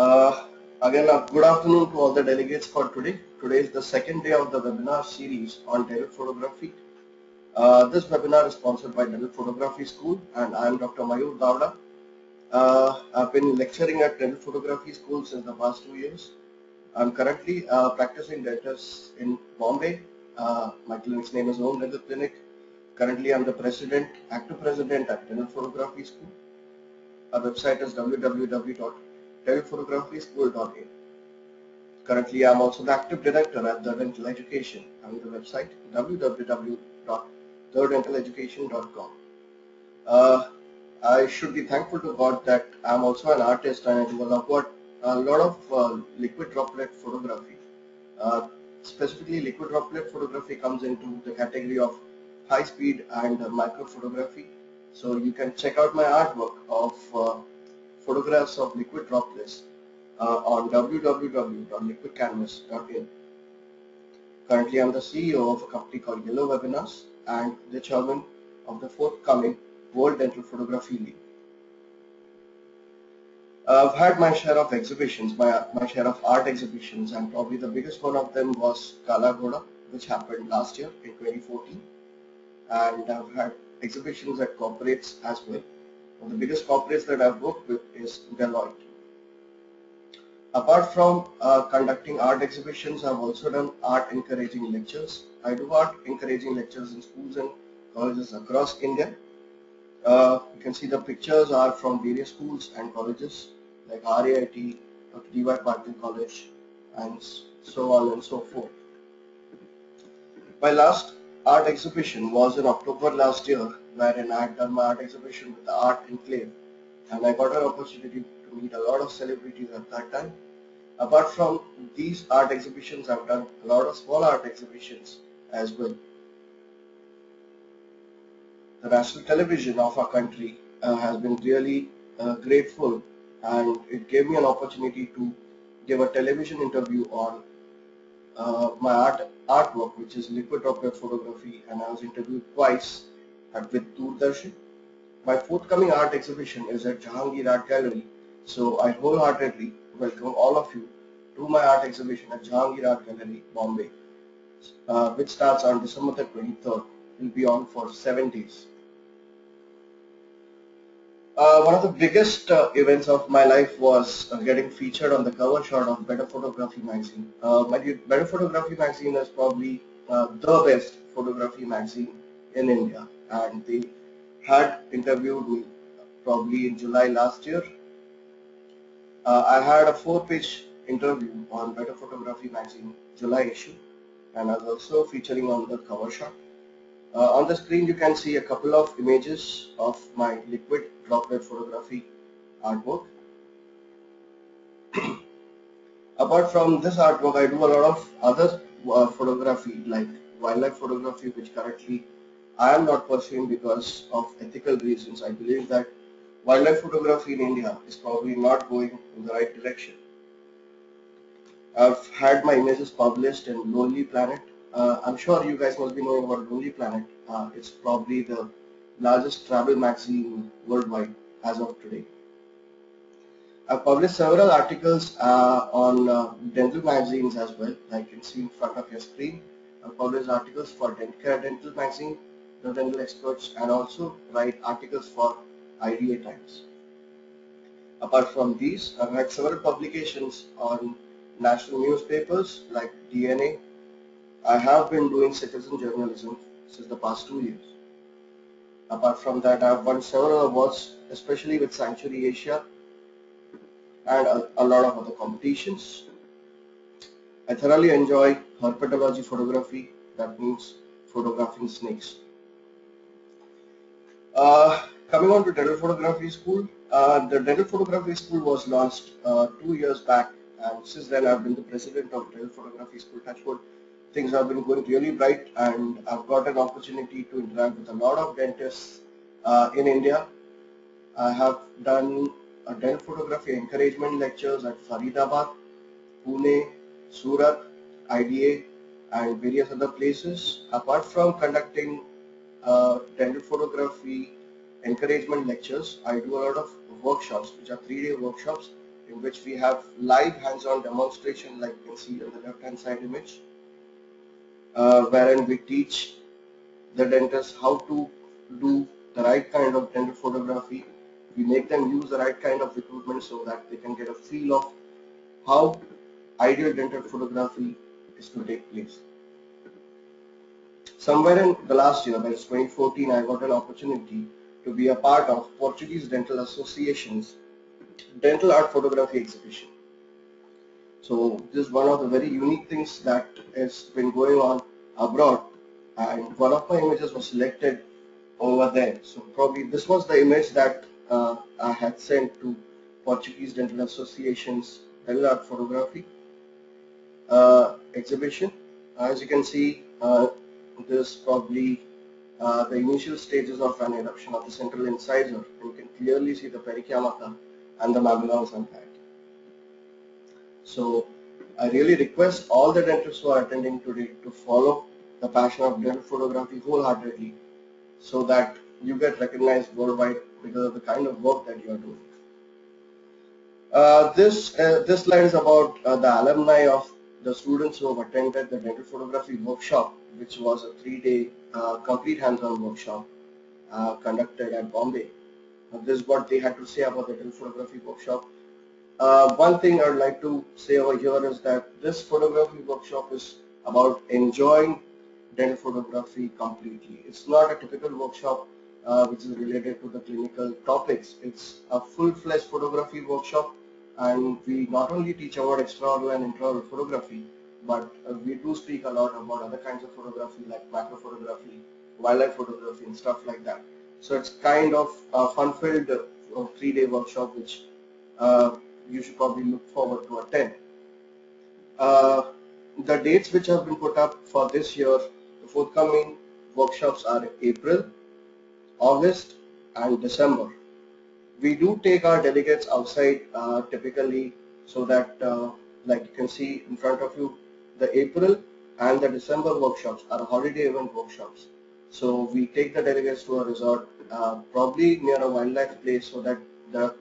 Uh, again, uh, good afternoon to all the delegates for today. Today is the second day of the webinar series on dental photography. Uh, this webinar is sponsored by Dental Photography School and I am Dr. Mayur Davda. Uh, I've been lecturing at Dental Photography School since the past two years. I'm currently uh, practicing dentist in Bombay. My clinic's name is Home Dental Clinic. Currently, I'm the president, active president at Dental Photography School. Our website is www.dentalphotographyschool.in. Currently, I'm also the active director at The Dental Education having the website www.thedentaleducation.com. Uh, I should be thankful to God that I'm also an artist and I do a lot, a lot of uh, liquid droplet photography. Uh, specifically, liquid droplet photography comes into the category of high speed and micro photography. So you can check out my artwork of uh, photographs of liquid droplets uh, on www.liquidcanvas.in. Currently, I'm the CEO of a company called Yellow Webinars and the chairman of the forthcoming World Dental Photography League. I've had my share of exhibitions, my, my share of art exhibitions, and probably the biggest one of them was Kala Ghoda, which happened last year in 2014. And I've had exhibitions at corporates as well. Of the biggest corporates that I've worked with is Deloitte. Apart from uh, conducting art exhibitions, I've also done art encouraging lectures. I do art encouraging lectures in schools and colleges across India. Uh, you can see the pictures are from various schools and colleges like RAIT, Dr. D.Y. College and so on and so forth. My last art exhibition was in October last year wherein I had done my art exhibition with the Art Enclave and I got an opportunity to meet a lot of celebrities at that time. Apart from these art exhibitions, I've done a lot of small art exhibitions as well. The national television of our country uh, has been really uh, grateful and it gave me an opportunity to give a television interview on uh, my art artwork which is liquid droplet photography and I was interviewed twice with Doordarshan. My forthcoming art exhibition is at Jahangir Art Gallery so I wholeheartedly welcome all of you to my art exhibition at Jahangir Art Gallery, Bombay uh, which starts on December the 23rd. It will be on for 7 days. Uh, one of the biggest uh, events of my life was uh, getting featured on the cover shot of Better Photography magazine. Uh, Better Photography magazine is probably uh, the best photography magazine in India and they had interviewed me probably in July last year. Uh, I had a four-page interview on Better Photography magazine July issue and I was also featuring on the cover shot. Uh, on the screen you can see a couple of images of my liquid droplet photography artwork. Apart from this artwork I do a lot of other uh, photography like wildlife photography which currently I am not pursuing because of ethical reasons. I believe that wildlife photography in India is probably not going in the right direction. I've had my images published in Lonely Planet uh, I'm sure you guys must be knowing about Lonely Planet. Uh, it's probably the largest travel magazine worldwide as of today. I've published several articles uh, on uh, dental magazines as well, like you can see in front of your screen. I've published articles for Dentcare Dental Magazine, the experts, and also write articles for IDA Times. Apart from these, I've had several publications on national newspapers like DNA, I have been doing citizen journalism since the past two years. Apart from that, I have won several awards, especially with Sanctuary Asia and a, a lot of other competitions. I thoroughly enjoy herpetology photography, that means photographing snakes. Uh, coming on to dental photography school, uh, the dental photography school was launched uh, two years back and since then I've been the president of dental photography school Touchwood things have been going really bright and I've got an opportunity to interact with a lot of dentists uh, in India. I have done dental photography encouragement lectures at Faridabad, Pune, Surat, IDA and various other places. Apart from conducting uh, dental photography encouragement lectures, I do a lot of workshops which are three-day workshops in which we have live hands-on demonstration like you can see on the left-hand side image, uh, wherein we teach the dentists how to do the right kind of dental photography. We make them use the right kind of equipment so that they can get a feel of how ideal dental photography is to take place. Somewhere in the last year, is 2014, I got an opportunity to be a part of Portuguese Dental Association's Dental Art Photography exhibition. So this is one of the very unique things that has been going on abroad and one of my images was selected over there. So probably this was the image that uh, I had sent to Portuguese Dental Association's Dental Art Photography uh, exhibition. As you can see, uh, this probably uh, the initial stages of an eruption of the central incisor. You can clearly see the perikymata and the mamelons on that. So I really request all the dentists who are attending today to follow the passion of dental photography wholeheartedly so that you get recognized worldwide because of the kind of work that you are doing. Uh, this uh, this slide is about uh, the alumni of the students who have attended the dental photography workshop, which was a three-day uh, complete hands-on workshop uh, conducted at Bombay. this is what they had to say about the dental photography workshop. Uh, one thing I'd like to say over here is that this photography workshop is about enjoying dental photography completely. It's not a typical workshop uh, which is related to the clinical topics. It's a full-fledged photography workshop and we not only teach about extraoral and intraoral photography but uh, we do speak a lot about other kinds of photography like macro photography, wildlife photography and stuff like that. So it's kind of a fun-filled uh, three-day workshop which uh, you should probably look forward to attend. Uh, the dates which have been put up for this year, the forthcoming workshops are April, August and December. We do take our delegates outside uh, typically so that uh, like you can see in front of you the April and the December workshops are holiday event workshops. So we take the delegates to a resort uh, probably near a wildlife place so that the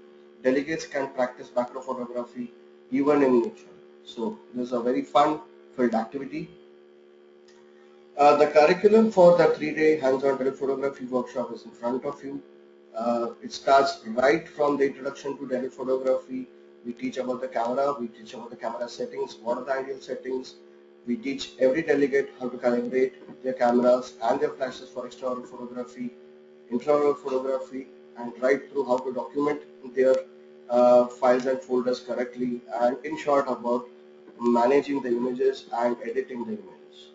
delegates can practice macro photography even in nature. So this is a very fun filled activity. Uh, the curriculum for the three-day hands-on photography workshop is in front of you. Uh, it starts right from the introduction to dental photography. We teach about the camera, we teach about the camera settings, what are the ideal settings. We teach every delegate how to calibrate their cameras and their flashes for extraoral photography, intraoral photography, and right through how to document their uh, files and folders correctly and in short about managing the images and editing the images.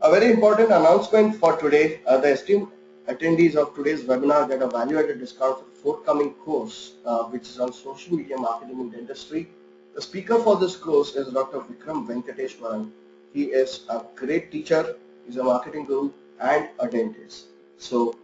A very important announcement for today, uh, the esteemed attendees of today's webinar get a value-added discount for the forthcoming course uh, which is on social media marketing in dentistry. The speaker for this course is Dr. Vikram Venkateshwaran. He is a great teacher, he's a marketing guru and a dentist. So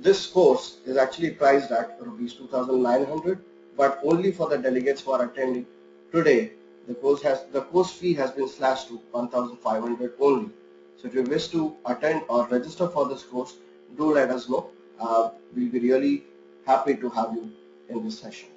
this course is actually priced at rupees 2900 but only for the delegates who are attending today the course has the course fee has been slashed to 1500 only so if you wish to attend or register for this course do let us know uh, we'll be really happy to have you in this session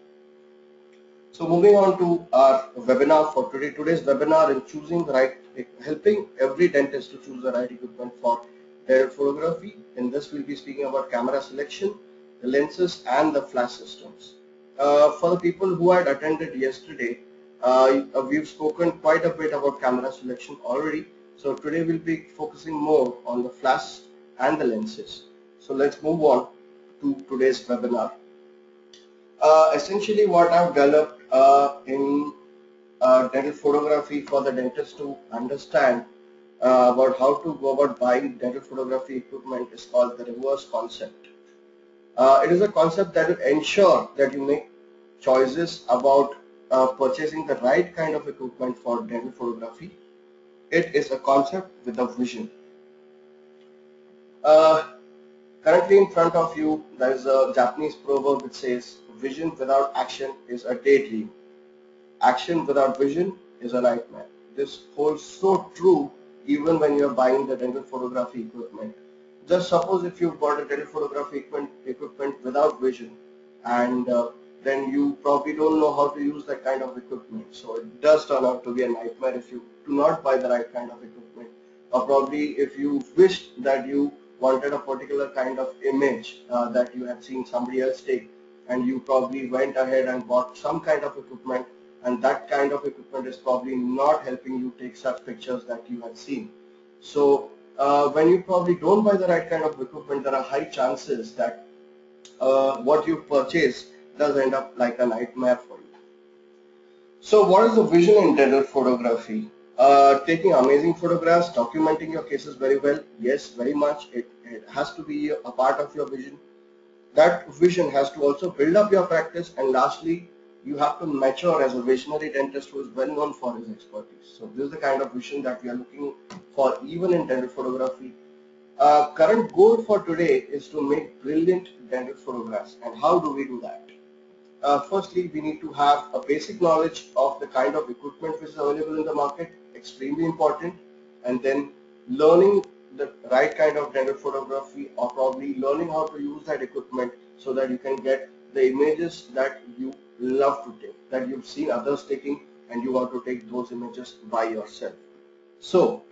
so moving on to our webinar for today today's webinar in choosing the right helping every dentist to choose the right equipment for their photography. In this we'll be speaking about camera selection, the lenses and the flash systems. Uh, for the people who had attended yesterday, uh, we've spoken quite a bit about camera selection already. So today we'll be focusing more on the flash and the lenses. So let's move on to today's webinar. Uh, essentially what I've developed uh, in uh, dental photography for the dentist to understand uh, about how to go about buying dental photography equipment is called the reverse concept. Uh, it is a concept that will ensure that you make choices about uh, purchasing the right kind of equipment for dental photography. It is a concept with a vision. Uh, currently in front of you there is a Japanese proverb which says vision without action is a daydream. Action without vision is a nightmare. This holds so true even when you're buying the dental photography equipment. Just suppose if you've bought a dental photography equipment, equipment without vision and uh, then you probably don't know how to use that kind of equipment. So it does turn out to be a nightmare if you do not buy the right kind of equipment. Or probably if you wished that you wanted a particular kind of image uh, that you had seen somebody else take and you probably went ahead and bought some kind of equipment and that kind of equipment is probably not helping you take such pictures that you had seen. So uh, when you probably don't buy the right kind of equipment, there are high chances that uh, what you purchase does end up like a nightmare for you. So what is the vision in dental photography? Uh, taking amazing photographs, documenting your cases very well, yes, very much. It, it has to be a part of your vision. That vision has to also build up your practice and lastly, you have to mature as a visionary dentist who is well known for his expertise. So this is the kind of vision that we are looking for even in dental photography. Uh, current goal for today is to make brilliant dental photographs and how do we do that? Uh, firstly, we need to have a basic knowledge of the kind of equipment which is available in the market, extremely important, and then learning the right kind of dental photography or probably learning how to use that equipment so that you can get the images that you love to take, that you've seen others taking and you want to take those images by yourself. So,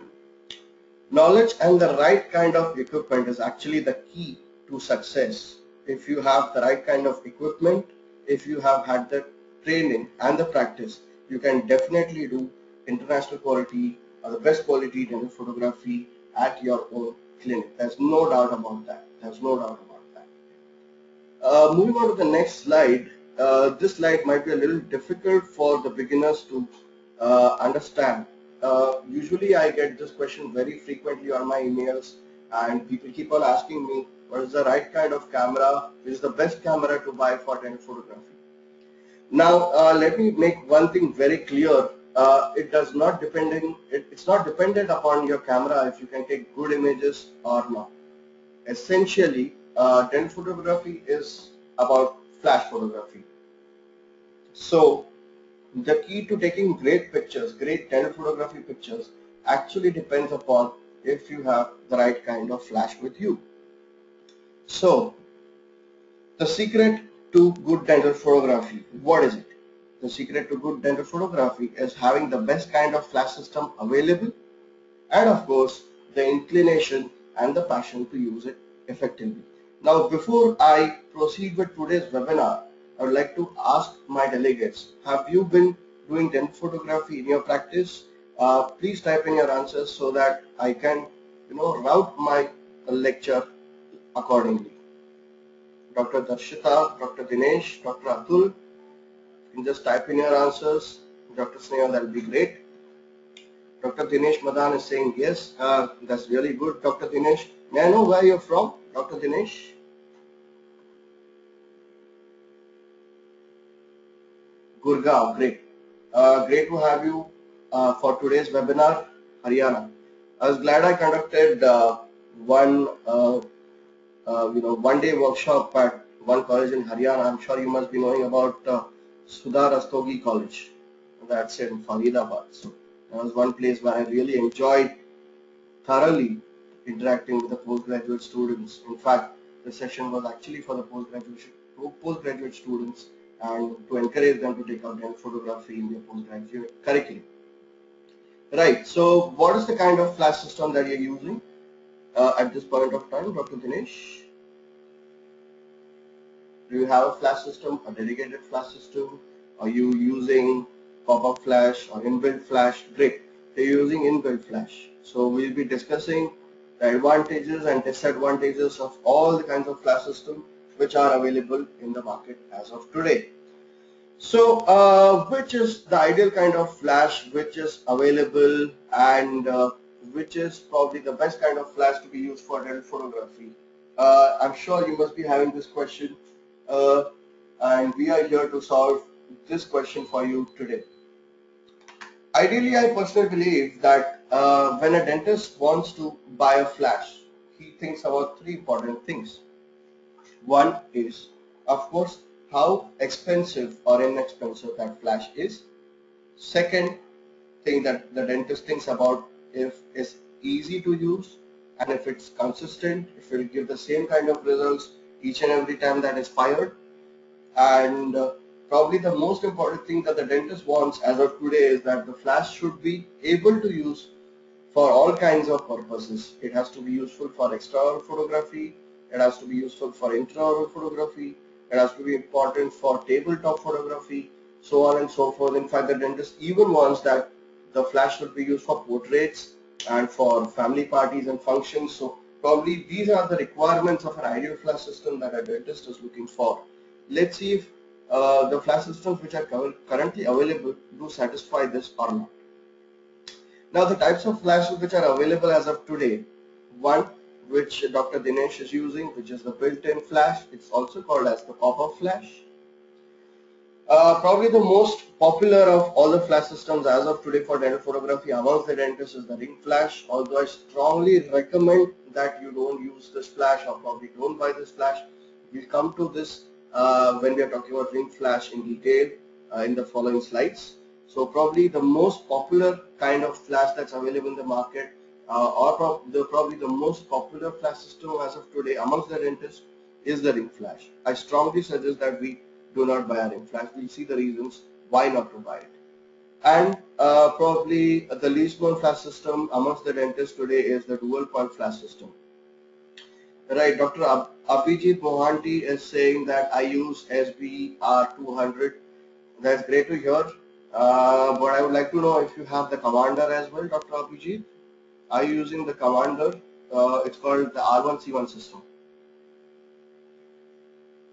knowledge and the right kind of equipment is actually the key to success. If you have the right kind of equipment, if you have had the training and the practice, you can definitely do international quality or the best quality dental photography at your own clinic. There's no doubt about that. There's no doubt about that. Uh, moving on to the next slide, uh, this slide might be a little difficult for the beginners to uh, understand. Uh, usually I get this question very frequently on my emails and people keep on asking me what is the right kind of camera, which is the best camera to buy for dental photography. Now uh, let me make one thing very clear. Uh, it does not depending it, it's not dependent upon your camera if you can take good images or not. Essentially, uh, dental photography is about flash photography. So the key to taking great pictures, great dental photography pictures actually depends upon if you have the right kind of flash with you. So the secret to good dental photography, what is it? The secret to good dental photography is having the best kind of flash system available and of course the inclination and the passion to use it effectively. Now before I proceed with today's webinar, I would like to ask my delegates, have you been doing dental photography in your practice? Uh, please type in your answers so that I can you know route my lecture accordingly. Dr. Darshita, Dr. Dinesh, Dr. Atul, just type in your answers. Dr. Sneha, that will be great. Dr. Dinesh Madan is saying yes, uh, that's really good. Dr. Dinesh, may I know where you're from, Dr. Dinesh? Gurgaon, great. Uh, great to have you uh, for today's webinar, Haryana. I was glad I conducted uh, one, uh, uh, you know, one-day workshop at one college in Haryana. I'm sure you must be knowing about uh, Sudha Rustagi College. That's in Faridabad. So that was one place where I really enjoyed thoroughly interacting with the postgraduate students. In fact, the session was actually for the postgraduate postgraduate students and to encourage them to take out photography in their postgraduate curriculum. Right, so what is the kind of flash system that you're using uh, at this point of time, Dr. Dinesh? Do you have a flash system, a dedicated flash system? Are you using pop-up flash or inbuilt flash? Great, Are you're using inbuilt flash. So we'll be discussing the advantages and disadvantages of all the kinds of flash systems which are available in the market as of today. So uh, which is the ideal kind of flash which is available and uh, which is probably the best kind of flash to be used for dental photography? Uh, I'm sure you must be having this question uh, and we are here to solve this question for you today. Ideally, I personally believe that uh, when a dentist wants to buy a flash, he thinks about three important things. One is, of course, how expensive or inexpensive that flash is. Second thing that the dentist thinks about if it's easy to use and if it's consistent, if it will give the same kind of results each and every time that is fired. And uh, probably the most important thing that the dentist wants as of today is that the flash should be able to use for all kinds of purposes. It has to be useful for extraoral photography, it has to be useful for intraoral photography, it has to be important for tabletop photography, so on and so forth. In fact, the dentist even wants that the flash should be used for portraits and for family parties and functions. So probably these are the requirements of an ideal flash system that a dentist is looking for. Let's see if uh, the flash systems which are currently available do satisfy this or not. Now the types of flashes which are available as of today, one which Dr. Dinesh is using, which is the built-in flash. It's also called as the pop-up flash. Uh, probably the most popular of all the flash systems as of today for dental photography amongst the dentists is the ring flash. Although I strongly recommend that you don't use this flash or probably don't buy this flash. We'll come to this uh, when we are talking about ring flash in detail uh, in the following slides. So probably the most popular kind of flash that's available in the market uh, or pro the, probably the most popular flash system as of today amongst the dentists is the ring flash. I strongly suggest that we do not buy a ring flash. We'll see the reasons why not to buy it. And uh, probably the least known flash system amongst the dentists today is the dual point flash system. Right, Dr. Ab Abhijit Mohanty is saying that I use SBR200. That's great to hear. Uh, but I would like to know if you have the commander as well, Dr. Abhijit. Are you using the commander? Uh, it's called the R1C1 system.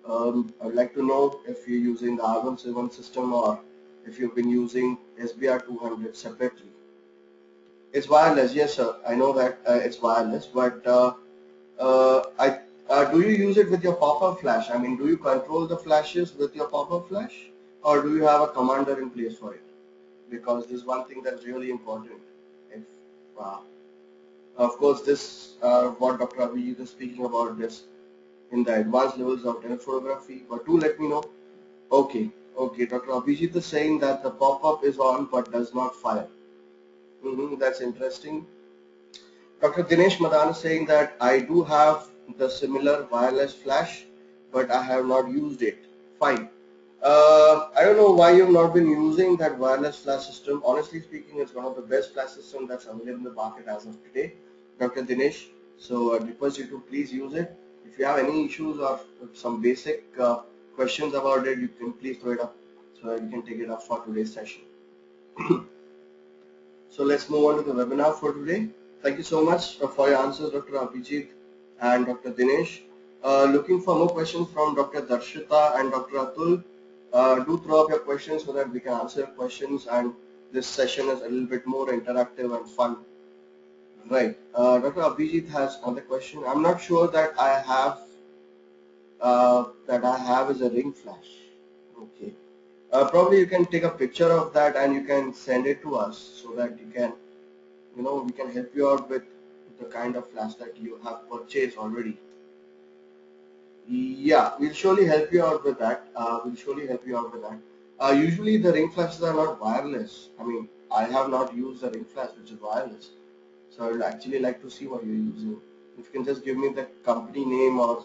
Um, I would like to know if you're using the R1C1 system or if you've been using SBR200 separately. It's wireless, yes sir. I know that uh, it's wireless, but uh, uh I, uh, do you use it with your pop-up flash? I mean, do you control the flashes with your pop-up flash? or do you have a commander in place for it? Because this is one thing that's really important. If, uh, of course, this uh, what Dr. Abhijit is speaking about this in the advanced levels of dental photography. But do let me know. Okay, okay. Dr. Abhijit is saying that the pop-up is on but does not fire. Mm -hmm, that's interesting. Dr. Dinesh Madan is saying that I do have the similar wireless flash, but I have not used it. Fine. Uh, I don't know why you've not been using that wireless flash system. Honestly speaking, it's one of the best flash systems that's available in the market as of today, Dr. Dinesh. So I request you to please use it. If you have any issues or some basic uh, questions about it, you can please throw it up so we can take it up for today's session. so let's move on to the webinar for today. Thank you so much for your answers, Dr. Abhijit and Dr. Dinesh. Uh, looking for more questions from Dr. Darshita and Dr. Atul. Uh, do throw up your questions so that we can answer questions and this session is a little bit more interactive and fun. Right. Uh, Dr. Abhijit has another question. I'm not sure that I have uh, that I have is a ring flash. Okay. Uh, probably you can take a picture of that and you can send it to us so that you can, you know, we can help you out with the kind of flash that you have purchased already. Yeah, we'll surely help you out with that. Uh, we'll surely help you out with that. Uh, usually the ring flashes are not wireless. I mean, I have not used the ring flash which is wireless. So I would actually like to see what you're using. If you can just give me the company name or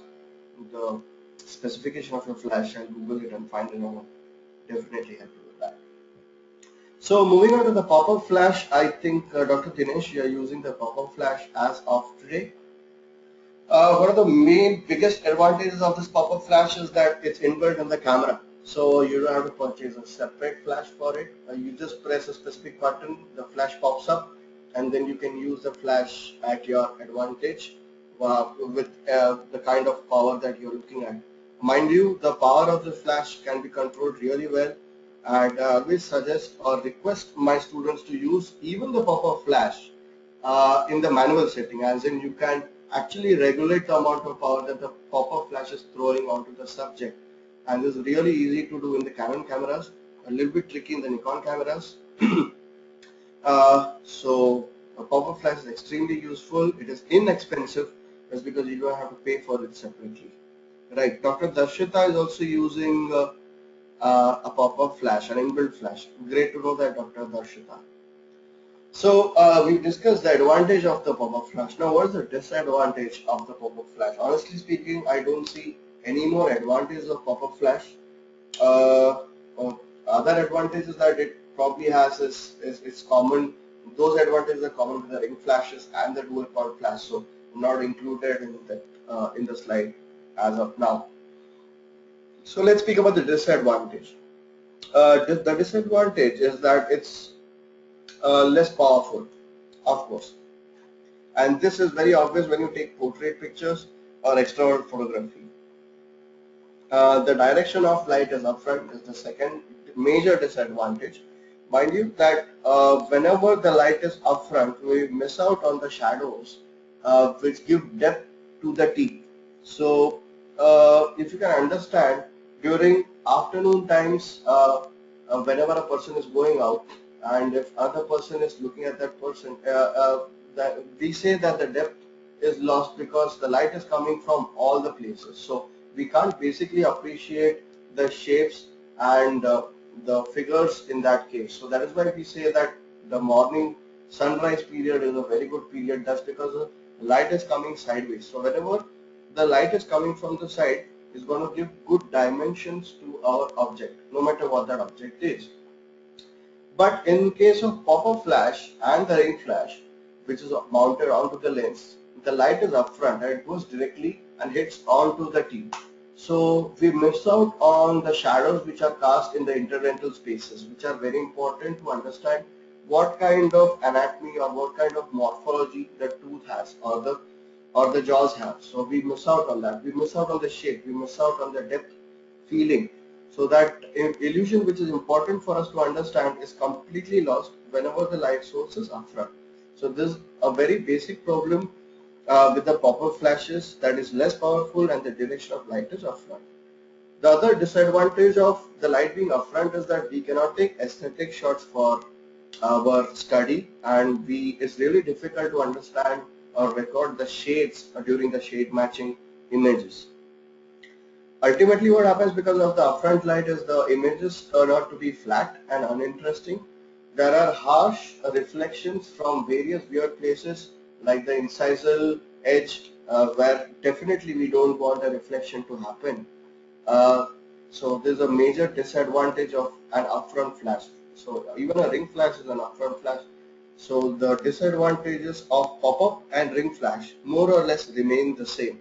the specification of your flash, I'll Google it and find it I'll definitely help you with that. So moving on to the pop-up flash, I think uh, Dr. Dinesh, you are using the pop-up flash as of today. Uh, one of the main biggest advantages of this pop-up flash is that it's inbuilt in the camera. So you don't have to purchase a separate flash for it. Uh, you just press a specific button, the flash pops up, and then you can use the flash at your advantage uh, with uh, the kind of power that you're looking at. Mind you, the power of the flash can be controlled really well and I always suggest or request my students to use even the pop-up flash uh, in the manual setting as in you can actually regulate the amount of power that the pop-up flash is throwing onto the subject and this is really easy to do in the Canon cameras a little bit tricky in the Nikon cameras uh, so a pop-up flash is extremely useful it is inexpensive just because you don't have to pay for it separately right Dr. Darshita is also using uh, uh, a pop-up flash an inbuilt flash great to know that Dr. Darshita so uh, we discussed the advantage of the pop-up flash. Now what is the disadvantage of the pop-up flash? Honestly speaking, I don't see any more advantages of pop-up flash. Uh, other advantage is that it probably has its, its, its common, those advantages are common with the ring flashes and the dual point flash. So not included in the, uh, in the slide as of now. So let's speak about the disadvantage. Uh, the disadvantage is that it's uh, less powerful, of course. And this is very obvious when you take portrait pictures or external photography. Uh, the direction of light is upfront is the second major disadvantage. Mind you that uh, whenever the light is upfront, we miss out on the shadows uh, which give depth to the teeth. So uh, if you can understand during afternoon times, uh, uh, whenever a person is going out and if other person is looking at that person, that we say that the depth is lost because the light is coming from all the places. So we can't basically appreciate the shapes and uh, the figures in that case. So that is why we say that the morning sunrise period is a very good period. That's because the light is coming sideways. So whenever the light is coming from the side, is going to give good dimensions to our object, no matter what that object is. But in case of pop-up flash and the ring flash, which is mounted onto the lens, the light is up front and it goes directly and hits onto the teeth. So we miss out on the shadows which are cast in the interdental spaces, which are very important to understand what kind of anatomy or what kind of morphology the tooth has or the or the jaws have. So we miss out on that. We miss out on the shape. We miss out on the depth feeling. So that illusion which is important for us to understand is completely lost whenever the light source is upfront. So this is a very basic problem uh, with the pop-up flashes that is less powerful and the direction of light is upfront. The other disadvantage of the light being upfront is that we cannot take aesthetic shots for uh, our study and we it's really difficult to understand or record the shades uh, during the shade matching images. Ultimately what happens because of the upfront light is the images turn out to be flat and uninteresting. There are harsh uh, reflections from various weird places like the incisal edge uh, where definitely we don't want a reflection to happen. Uh, so there's a major disadvantage of an upfront flash. So even a ring flash is an upfront flash. So the disadvantages of pop-up and ring flash more or less remain the same.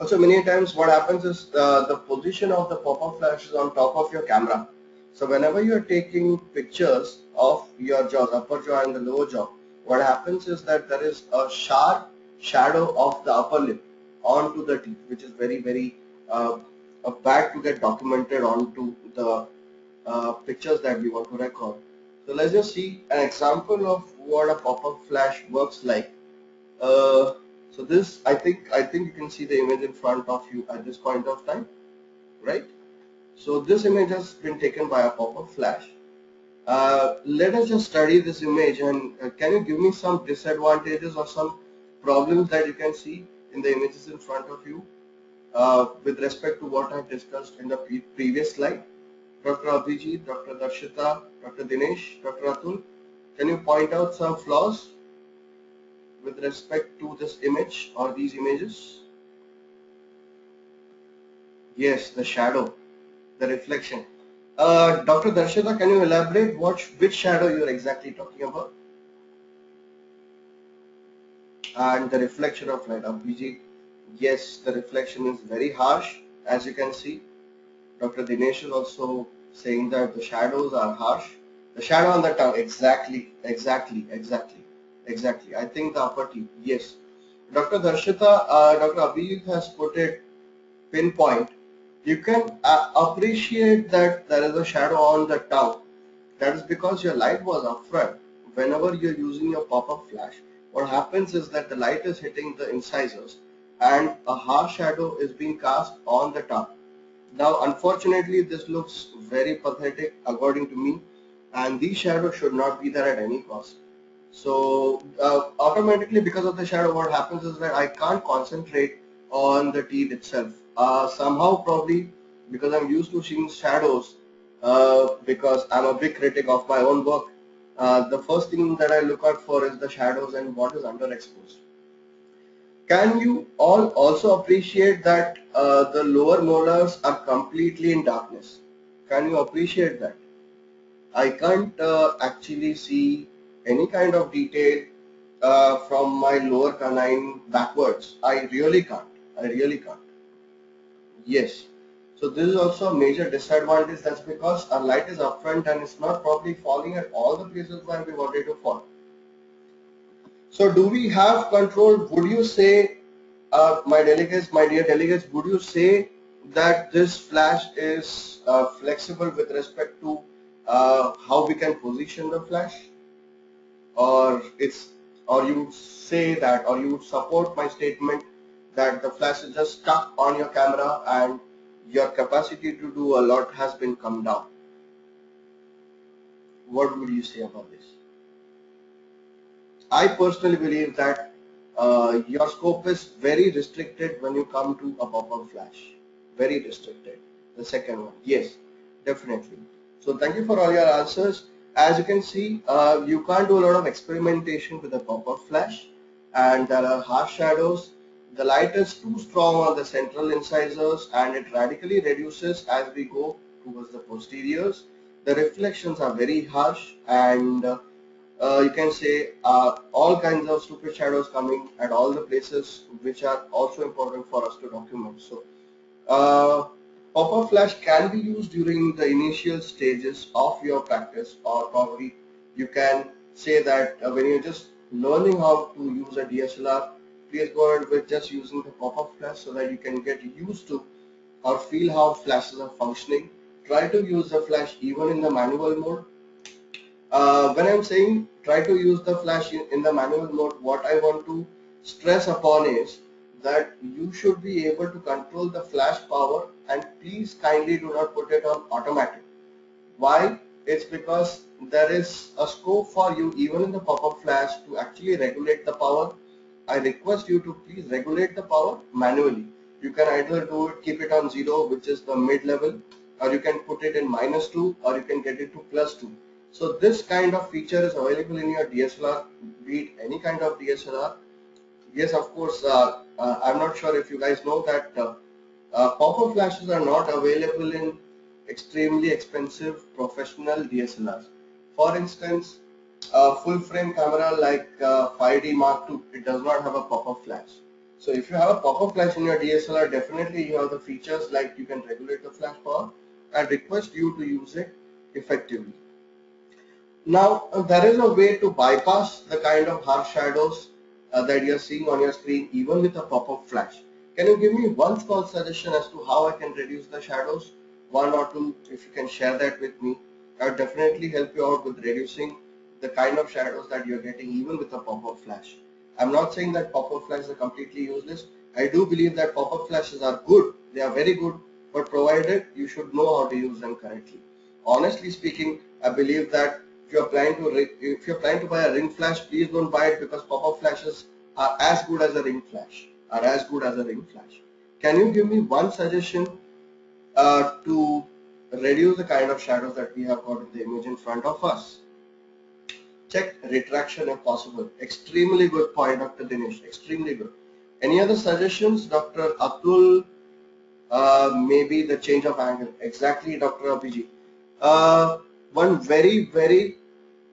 Also many times what happens is the, the position of the pop-up flash is on top of your camera. So whenever you're taking pictures of your jaw, upper jaw and the lower jaw, what happens is that there is a sharp shadow of the upper lip onto the teeth which is very very uh, bad to get documented onto the uh, pictures that we want to record. So let's just see an example of what a pop-up flash works like. Uh, so this I think I think you can see the image in front of you at this point of time right so this image has been taken by a pop-up flash uh, let us just study this image and uh, can you give me some disadvantages or some problems that you can see in the images in front of you uh, with respect to what I discussed in the pre previous slide. Dr. Abhijit, Dr. Darshita, Dr. Dinesh, Dr. Atul, can you point out some flaws with respect to this image or these images? Yes, the shadow, the reflection. Uh, Dr. Darshita, can you elaborate what which shadow you are exactly talking about? And the reflection of light. Abhijit, yes, the reflection is very harsh, as you can see. Dr. Dinesh is also saying that the shadows are harsh. The shadow on the tongue, exactly, exactly, exactly, exactly. I think the upper teeth, yes. Dr. Darshita, uh, Dr. Abhijit has put it pinpoint you can uh, appreciate that there is a shadow on the tongue. That is because your light was up front. Whenever you're using your pop-up flash, what happens is that the light is hitting the incisors and a harsh shadow is being cast on the tongue. Now unfortunately this looks very pathetic according to me and these shadows should not be there at any cost. So uh, automatically because of the shadow what happens is that I can't concentrate on the teeth itself uh, somehow probably because I'm used to seeing shadows uh, because I'm a big critic of my own work uh, the first thing that I look out for is the shadows and what is underexposed. Can you all also appreciate that uh, the lower molars are completely in darkness? Can you appreciate that? I can't uh, actually see any kind of detail from my lower canine backwards. I really can't. I really can't. Yes. So this is also a major disadvantage. That's because our light is upfront and it's not probably falling at all the places where we wanted to fall. So do we have control? Would you say, uh, my delegates, my dear delegates, would you say that this flash is uh, flexible with respect to uh, how we can position the flash or it's or you say that or you support my statement that the flash is just stuck on your camera and your capacity to do a lot has been come down. What would you say about this? I personally believe that uh, your scope is very restricted when you come to a pop-up flash. Very restricted. The second one. Yes definitely. So thank you for all your answers. As you can see, uh, you can't do a lot of experimentation with a pop-up flash and there are harsh shadows. The light is too strong on the central incisors and it radically reduces as we go towards the posteriors. The reflections are very harsh and uh, uh, you can say uh, all kinds of stupid shadows coming at all the places which are also important for us to document. So uh, Pop-up flash can be used during the initial stages of your practice or probably you can say that uh, when you're just learning how to use a DSLR, please go ahead with just using the pop-up flash so that you can get used to or feel how flashes are functioning. Try to use the flash even in the manual mode. Uh, when I'm saying try to use the flash in the manual mode, what I want to stress upon is that you should be able to control the flash power and please kindly do not put it on automatic. Why? It's because there is a scope for you even in the pop-up flash to actually regulate the power. I request you to please regulate the power manually. You can either do it, keep it on zero which is the mid level or you can put it in minus 2 or you can get it to plus 2. So this kind of feature is available in your DSLR, be it any kind of DSLR yes, of course, uh, uh, I'm not sure if you guys know that uh, uh, pop-up flashes are not available in extremely expensive professional DSLRs. For instance, a full frame camera like uh, 5D Mark II, it does not have a pop-up flash. So if you have a pop-up flash in your DSLR, definitely you have the features like you can regulate the flash power. I request you to use it effectively. Now, uh, there is a way to bypass the kind of harsh shadows uh, that you're seeing on your screen even with a pop-up flash. Can you give me one small suggestion as to how I can reduce the shadows? One or two, if you can share that with me. I would definitely help you out with reducing the kind of shadows that you're getting even with a pop-up flash. I'm not saying that pop-up flashes are completely useless. I do believe that pop-up flashes are good. They are very good, but provided you should know how to use them correctly. Honestly speaking, I believe that if you're planning to if you're planning to buy a ring flash, please don't buy it because pop-up flashes are as good as a ring flash. Are as good as a ring flash. Can you give me one suggestion uh, to reduce the kind of shadows that we have got in the image in front of us? Check retraction if possible. Extremely good point, Dr. Dinesh. Extremely good. Any other suggestions, Dr. Atul? Uh, maybe the change of angle. Exactly, Dr. Abhijit. Uh, one very, very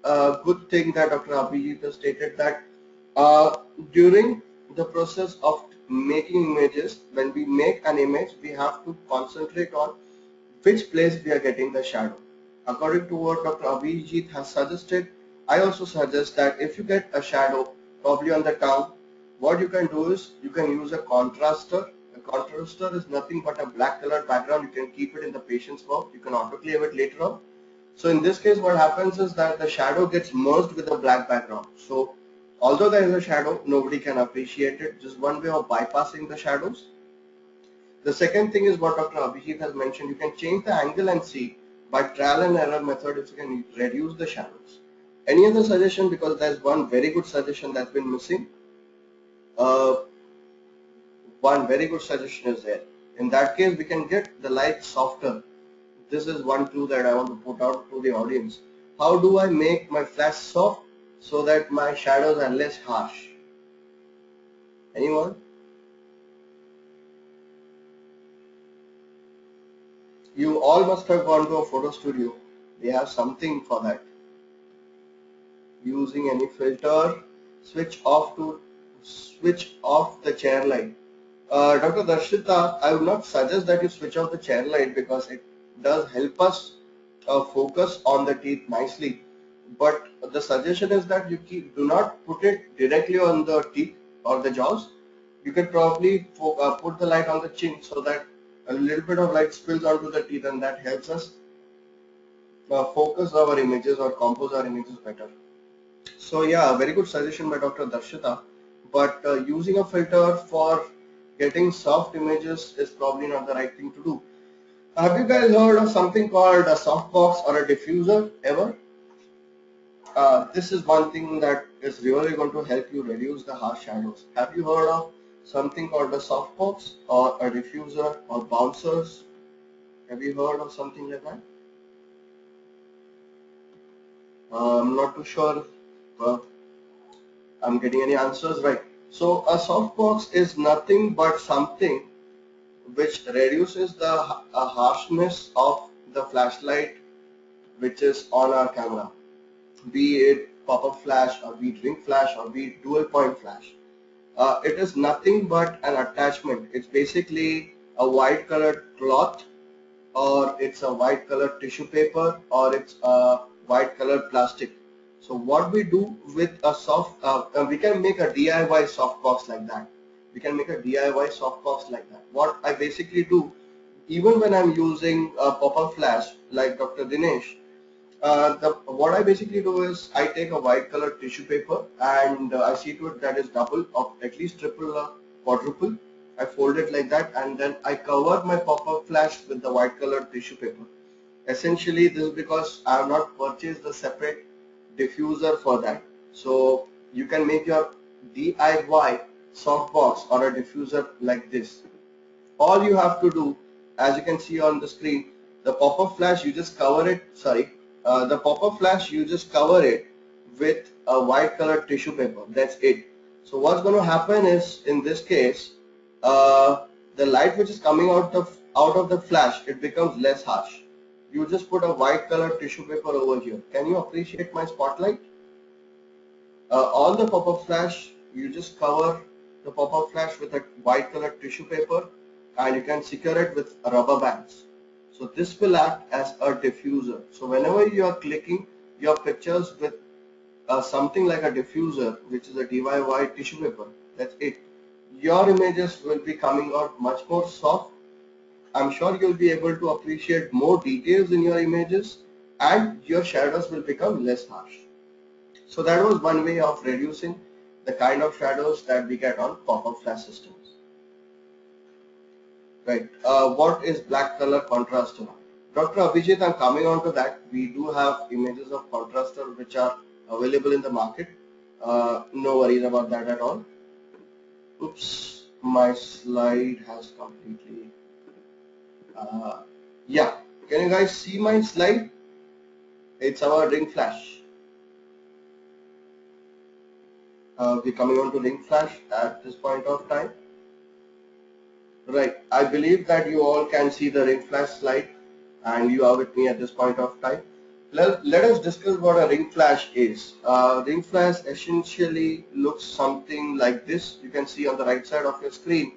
uh, good thing that Dr. Abhijit has stated that uh, during the process of making images, when we make an image, we have to concentrate on which place we are getting the shadow. According to what Dr. Abhijit has suggested, I also suggest that if you get a shadow probably on the tongue, what you can do is you can use a contraster. A contraster is nothing but a black colored background. You can keep it in the patient's mouth. You can autoclave it later on so in this case what happens is that the shadow gets merged with the black background. So although there is a shadow, nobody can appreciate it. Just one way of bypassing the shadows. The second thing is what Dr. Abhijit has mentioned. You can change the angle and see by trial and error method if you can reduce the shadows. Any other suggestion because there's one very good suggestion that's been missing. Uh, one very good suggestion is there. In that case we can get the light softer this is one clue that I want to put out to the audience. How do I make my flash soft so that my shadows are less harsh? Anyone? you all must have gone to a photo studio. They have something for that. Using any filter, switch off to switch off the chair light. Uh, Dr. Darshita, I would not suggest that you switch off the chair light because it does help us uh, focus on the teeth nicely. But the suggestion is that you keep, do not put it directly on the teeth or the jaws. You can probably uh, put the light on the chin so that a little bit of light spills onto the teeth and that helps us uh, focus our images or compose our images better. So yeah, very good suggestion by Dr. Darshita. But uh, using a filter for getting soft images is probably not the right thing to do. Have you guys heard of something called a softbox or a diffuser ever? Uh, this is one thing that is really going to help you reduce the harsh shadows. Have you heard of something called a softbox or a diffuser or bouncers? Have you heard of something like that? Uh, I'm not too sure if I'm getting any answers right. So a softbox is nothing but something which reduces the uh, harshness of the flashlight which is on our camera. Be it pop-up flash or be it ring flash or be it dual point flash. Uh, it is nothing but an attachment. It's basically a white colored cloth or it's a white colored tissue paper or it's a white colored plastic so what we do with a soft uh, uh we can make a DIY softbox like that we can make a DIY softbox like that. What I basically do, even when I'm using a pop-up flash like Dr. Dinesh, uh, the, what I basically do is I take a white colored tissue paper and uh, I see to it that is double or at least triple or quadruple. I fold it like that and then I cover my pop-up flash with the white colored tissue paper. Essentially this is because I have not purchased the separate diffuser for that. So you can make your DIY softbox or a diffuser like this. All you have to do, as you can see on the screen, the pop-up flash you just cover it, sorry, uh, the pop-up flash you just cover it with a white colored tissue paper. That's it. So what's going to happen is, in this case, uh, the light which is coming out of out of the flash, it becomes less harsh. You just put a white colored tissue paper over here. Can you appreciate my spotlight? Uh, on the pop-up flash, you just cover the pop-up flash with a white colored tissue paper and you can secure it with rubber bands. So this will act as a diffuser. So whenever you are clicking your pictures with uh, something like a diffuser, which is a DIY tissue paper, that's it. Your images will be coming out much more soft. I'm sure you'll be able to appreciate more details in your images and your shadows will become less harsh. So that was one way of reducing the kind of shadows that we get on pop-up flash systems. Right, uh, what is black color contraster? Dr. Abhijit, I'm coming on to that. We do have images of contraster which are available in the market. Uh, no worries about that at all. Oops, my slide has completely, uh, yeah, can you guys see my slide? It's our ring flash. uh, we're coming on to ring flash at this point of time. Right. I believe that you all can see the ring flash slide and you are with me at this point of time. Let, let us discuss what a ring flash is. Uh, ring flash essentially looks something like this. You can see on the right side of your screen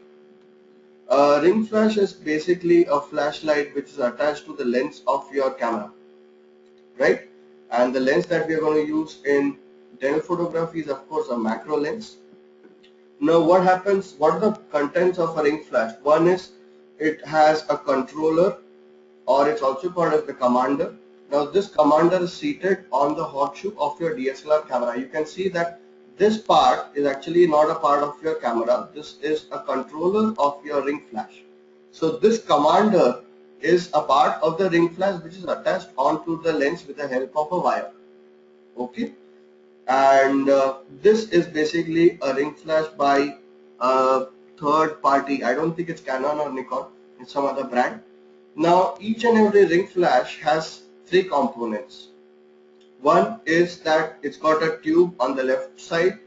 uh, ring flash is basically a flashlight which is attached to the lens of your camera right and the lens that we are going to use in dental photography is of course a macro lens. Now what happens, what are the contents of a ring flash? One is it has a controller or it's also called as the commander. Now this commander is seated on the hot shoe of your DSLR camera. You can see that this part is actually not a part of your camera. This is a controller of your ring flash. So this commander is a part of the ring flash which is attached onto the lens with the help of a wire. Okay and uh, this is basically a ring flash by a third party I don't think it's Canon or Nikon it's some other brand now each and every ring flash has three components one is that it's got a tube on the left side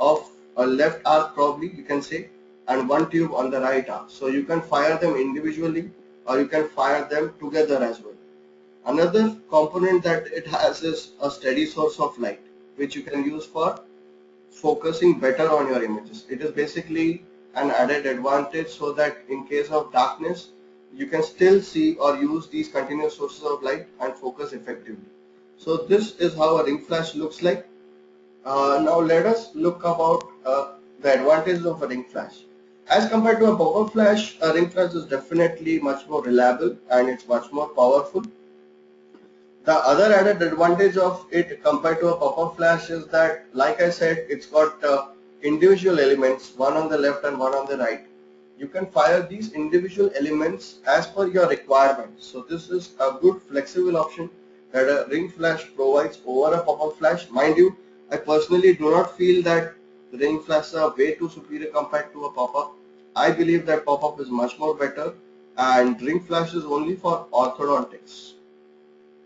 of a left arc probably you can say and one tube on the right arc so you can fire them individually or you can fire them together as well. Another component that it has is a steady source of light which you can use for focusing better on your images. It is basically an added advantage so that in case of darkness you can still see or use these continuous sources of light and focus effectively. So this is how a ring flash looks like. Uh, now let us look about uh, the advantages of a ring flash. As compared to a pop-up flash, a ring flash is definitely much more reliable and it's much more powerful. The other added advantage of it compared to a pop-up flash is that, like I said, it's got uh, individual elements, one on the left and one on the right. You can fire these individual elements as per your requirements. So this is a good flexible option that a ring flash provides over a pop-up flash. Mind you, I personally do not feel that ring flashes are way too superior compared to a pop-up. I believe that pop-up is much more better and ring flash is only for orthodontics.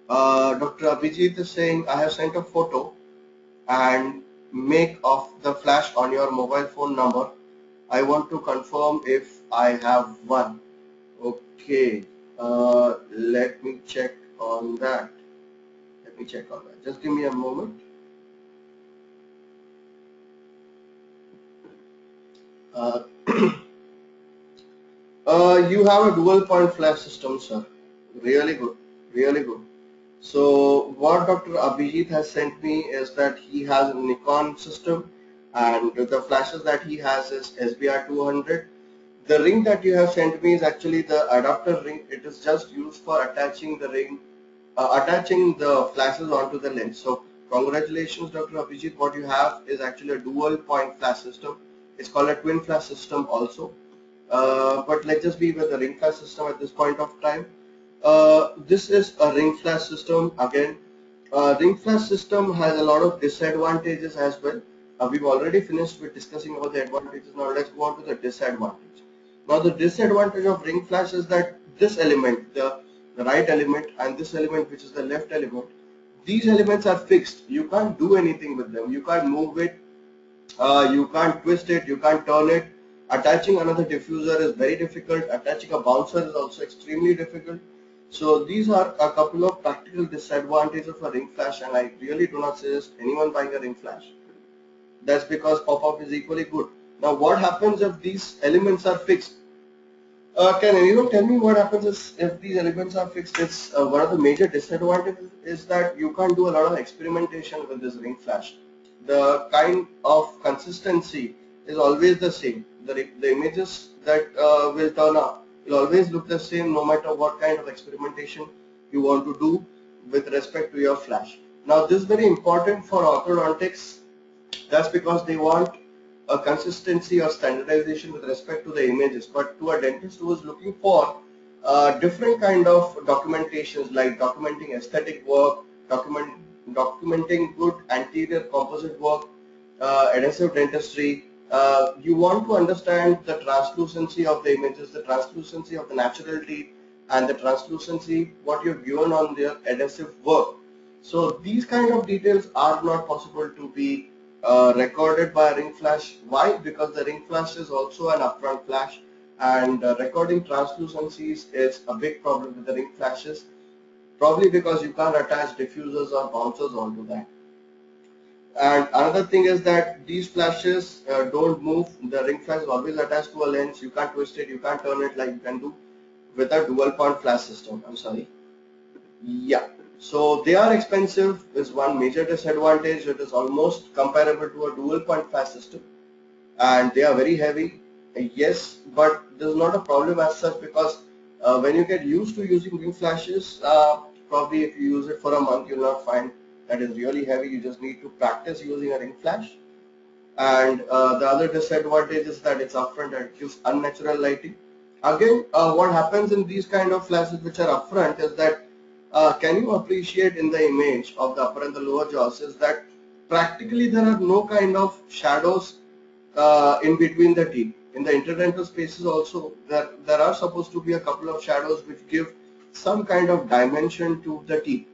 Uh, Dr. Abhijit is saying I have sent a photo and make of the flash on your mobile phone number. I want to confirm if I have one. Okay, uh, let me check on that. Let me check on that. Just give me a moment. Uh, uh, you have a dual point flash system, sir. Really good, really good. So what Dr. Abhijit has sent me is that he has a Nikon system and the flashes that he has is SBR 200. The ring that you have sent me is actually the adapter ring. It is just used for attaching the ring, uh, attaching the flashes onto the lens. So congratulations Dr. Abhijit, what you have is actually a dual point flash system. It's called a twin flash system also. Uh, but let's just be with the ring flash system at this point of time. Uh, this is a ring flash system again. Uh, ring flash system has a lot of disadvantages as well. Uh, we've already finished with discussing about the advantages. Now let's go on to the disadvantage. Now the disadvantage of ring flash is that this element, the, the right element and this element which is the left element, these elements are fixed. You can't do anything with them. You can't move it. Uh, you can't twist it. You can't turn it. Attaching another diffuser is very difficult. Attaching a bouncer is also extremely difficult. So these are a couple of practical disadvantages of a ring flash and I really do not suggest anyone buying a ring flash. That's because pop-up is equally good. Now what happens if these elements are fixed? Uh, can anyone tell me what happens if these elements are fixed? It's uh, one of the major disadvantages is that you can't do a lot of experimentation with this ring flash. The kind of consistency is always the same. The, the images that uh, will turn up will always look the same no matter what kind of experimentation you want to do with respect to your flash. Now this is very important for orthodontics. That's because they want a consistency or standardization with respect to the images. But to a dentist who is looking for uh, different kind of documentations like documenting aesthetic work, document, documenting good anterior composite work, uh, adhesive dentistry, uh, you want to understand the translucency of the images, the translucency of the natural teeth and the translucency what you've given on their adhesive work. So these kind of details are not possible to be uh, recorded by ring flash. Why? Because the ring flash is also an upfront flash and uh, recording translucencies is a big problem with the ring flashes probably because you can't attach diffusers or bouncers onto that. And another thing is that these flashes uh, don't move. The ring flash is always attached to a lens. You can't twist it, you can't turn it like you can do with a dual point flash system. I'm sorry. Yeah. So they are expensive is one major disadvantage. It is almost comparable to a dual point flash system. And they are very heavy. Yes, but this is not a problem as such because uh, when you get used to using ring flashes, uh, probably if you use it for a month, you'll not find that is really heavy. You just need to practice using a ring flash. And uh, the other disadvantage is that it's upfront and it gives unnatural lighting. Again, uh, what happens in these kind of flashes which are upfront is that uh, can you appreciate in the image of the upper and the lower jaws is that practically there are no kind of shadows uh, in between the teeth. In the interdental spaces also there, there are supposed to be a couple of shadows which give some kind of dimension to the teeth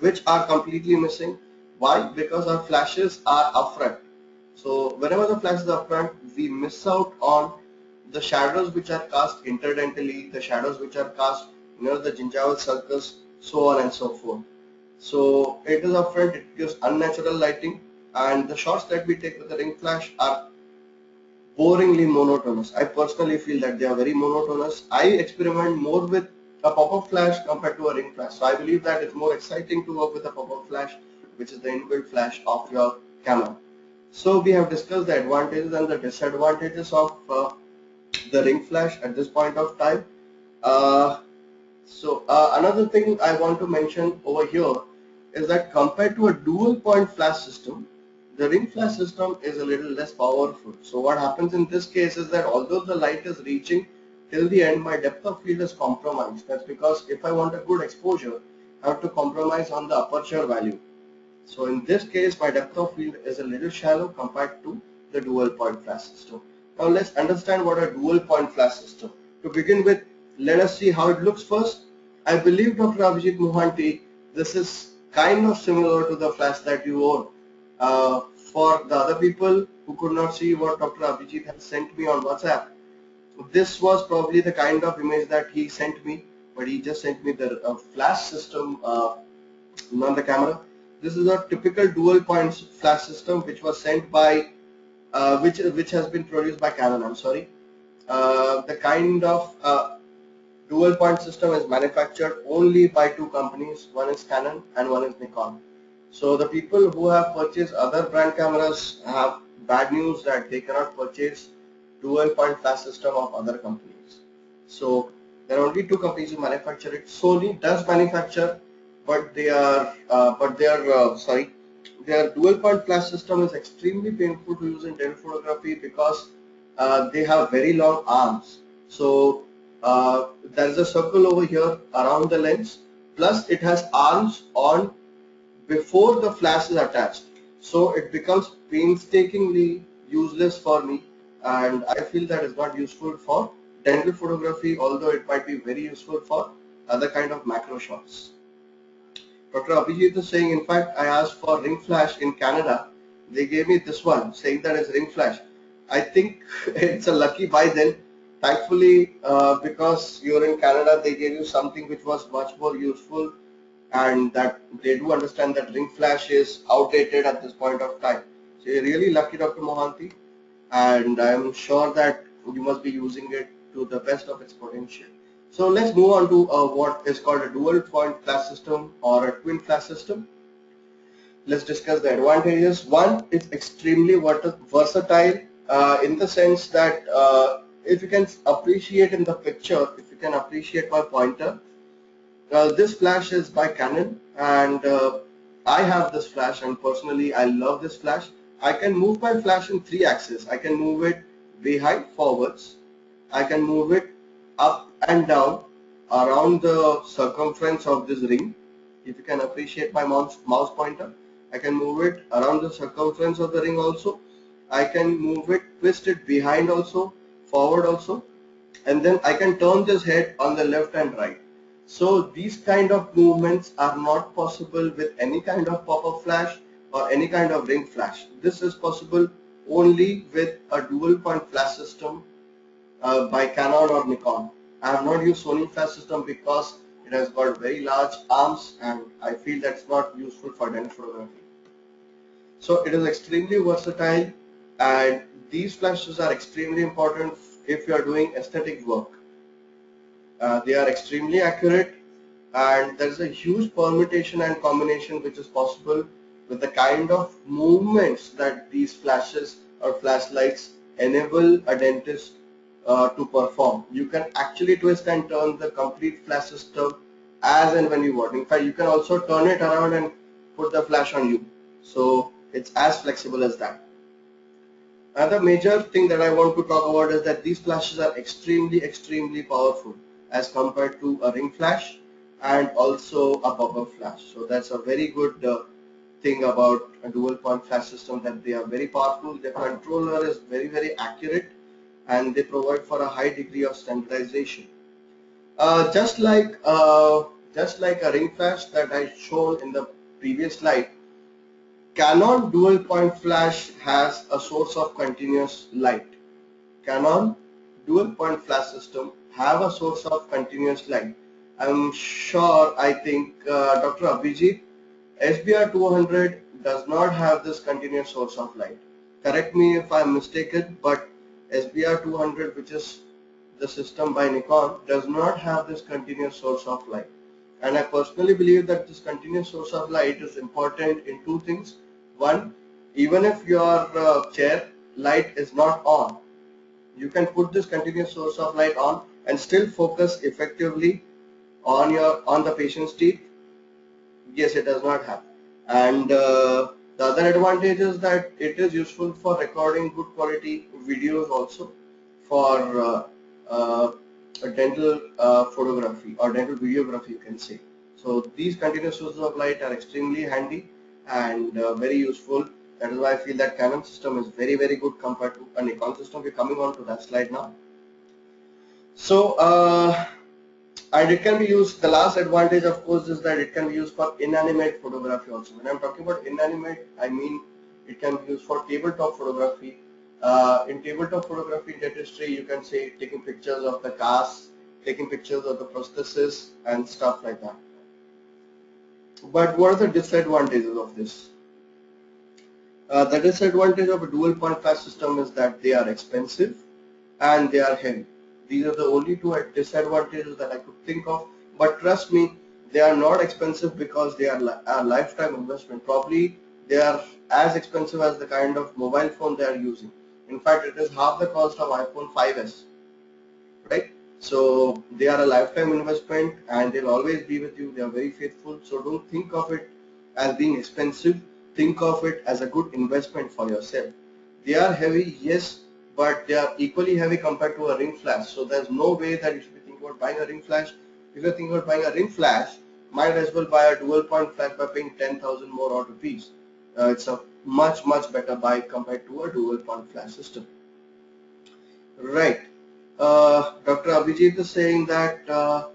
which are completely missing. Why? Because our flashes are upfront. So whenever the flash is upfront, we miss out on the shadows which are cast interdentally, the shadows which are cast near the gingival sulcus, so on and so forth. So it is upfront, it gives unnatural lighting and the shots that we take with the ring flash are boringly monotonous. I personally feel that they are very monotonous. I experiment more with a pop-up flash compared to a ring flash. So I believe that it's more exciting to work with a pop-up flash which is the inbuilt flash of your camera. So we have discussed the advantages and the disadvantages of uh, the ring flash at this point of time. Uh, so uh, another thing I want to mention over here is that compared to a dual point flash system, the ring flash system is a little less powerful. So what happens in this case is that although the light is reaching till the end, my depth of field is compromised. That's because if I want a good exposure, I have to compromise on the aperture value. So in this case, my depth of field is a little shallow compared to the dual point flash system. Now let's understand what a dual point flash system. To begin with, let us see how it looks first. I believe Dr. Abhijit Mohanty, this is kind of similar to the flash that you own. Uh, for the other people who could not see what Dr. Abhijit has sent me on WhatsApp, this was probably the kind of image that he sent me, but he just sent me the uh, flash system uh, on the camera. This is a typical dual point flash system which was sent by, uh, which which has been produced by Canon. I'm sorry. Uh, the kind of uh, dual point system is manufactured only by two companies. One is Canon and one is Nikon. So the people who have purchased other brand cameras have bad news that they cannot purchase dual point flash system of other companies. So there are only two companies who manufacture it. Sony does manufacture, but they are uh, but they are uh, sorry, their dual point flash system is extremely painful to use in telephotography because uh, they have very long arms. So uh, there is a circle over here around the lens. Plus it has arms on before the flash is attached. So it becomes painstakingly useless for me and I feel that is not useful for dental photography although it might be very useful for other kind of macro shots. Dr. Abhijit is saying in fact I asked for ring flash in Canada they gave me this one saying that it's ring flash. I think it's a lucky buy then thankfully uh, because you're in Canada they gave you something which was much more useful and that they do understand that ring flash is outdated at this point of time. So you're really lucky Dr. Mohanty and I'm sure that you must be using it to the best of its potential. So let's move on to uh, what is called a dual point flash system or a twin flash system. Let's discuss the advantages. One, it's extremely versatile uh, in the sense that uh, if you can appreciate in the picture, if you can appreciate my pointer, uh, this flash is by Canon and uh, I have this flash and personally I love this flash I can move my flash in three axes. I can move it behind forwards. I can move it up and down around the circumference of this ring. If you can appreciate my mouse, mouse pointer, I can move it around the circumference of the ring also. I can move it, twist it behind also, forward also. And then I can turn this head on the left and right. So these kind of movements are not possible with any kind of pop-up flash or any kind of ring flash. This is possible only with a dual point flash system uh, by Canon or Nikon. I have not used Sony flash system because it has got very large arms and I feel that's not useful for dental photography. So it is extremely versatile and these flashes are extremely important if you are doing aesthetic work. Uh, they are extremely accurate and there is a huge permutation and combination which is possible with the kind of movements that these flashes or flashlights enable a dentist uh, to perform. You can actually twist and turn the complete flash system as and when you want. In fact, you can also turn it around and put the flash on you. So it's as flexible as that. Another major thing that I want to talk about is that these flashes are extremely, extremely powerful as compared to a ring flash and also a pop-up flash. So that's a very good uh, thing about a dual point flash system that they are very powerful, the controller is very very accurate and they provide for a high degree of standardization. Uh, just like uh, just like a ring flash that I showed in the previous slide, Canon dual point flash has a source of continuous light. Canon dual point flash system have a source of continuous light. I'm sure, I think uh, Dr. Abhijit, SBR200 does not have this continuous source of light. Correct me if I'm mistaken, but SBR200, which is the system by Nikon, does not have this continuous source of light. And I personally believe that this continuous source of light is important in two things. One, even if your uh, chair light is not on, you can put this continuous source of light on and still focus effectively on your on the patient's teeth. Yes, it does not happen. And uh, the other advantage is that it is useful for recording good quality videos also for uh, uh, dental uh, photography or dental videography you can say. So these continuous sources of light are extremely handy and uh, very useful. That is why I feel that Canon system is very very good compared to a Nikon system. We're coming on to that slide now. So uh, and it can be used, the last advantage of course is that it can be used for inanimate photography also. When I'm talking about inanimate, I mean it can be used for tabletop photography uh, in tabletop photography dentistry, you can say taking pictures of the cast, taking pictures of the prosthesis and stuff like that. But what are the disadvantages of this? Uh, the disadvantage of a dual point flash system is that they are expensive and they are heavy. These are the only two disadvantages that I could think of. But trust me, they are not expensive because they are a lifetime investment. Probably they are as expensive as the kind of mobile phone they are using. In fact, it is half the cost of iPhone 5s, right? So they are a lifetime investment and they'll always be with you. They are very faithful. So don't think of it as being expensive. Think of it as a good investment for yourself. They are heavy, yes, but they are equally heavy compared to a ring flash. So there's no way that you should be thinking about buying a ring flash. If you're thinking about buying a ring flash, might as well buy a dual point flash by paying 10,000 more odd rupees. Uh, it's a much much better buy compared to a dual point flash system. Right. Uh, Dr. Abhijit is saying that uh,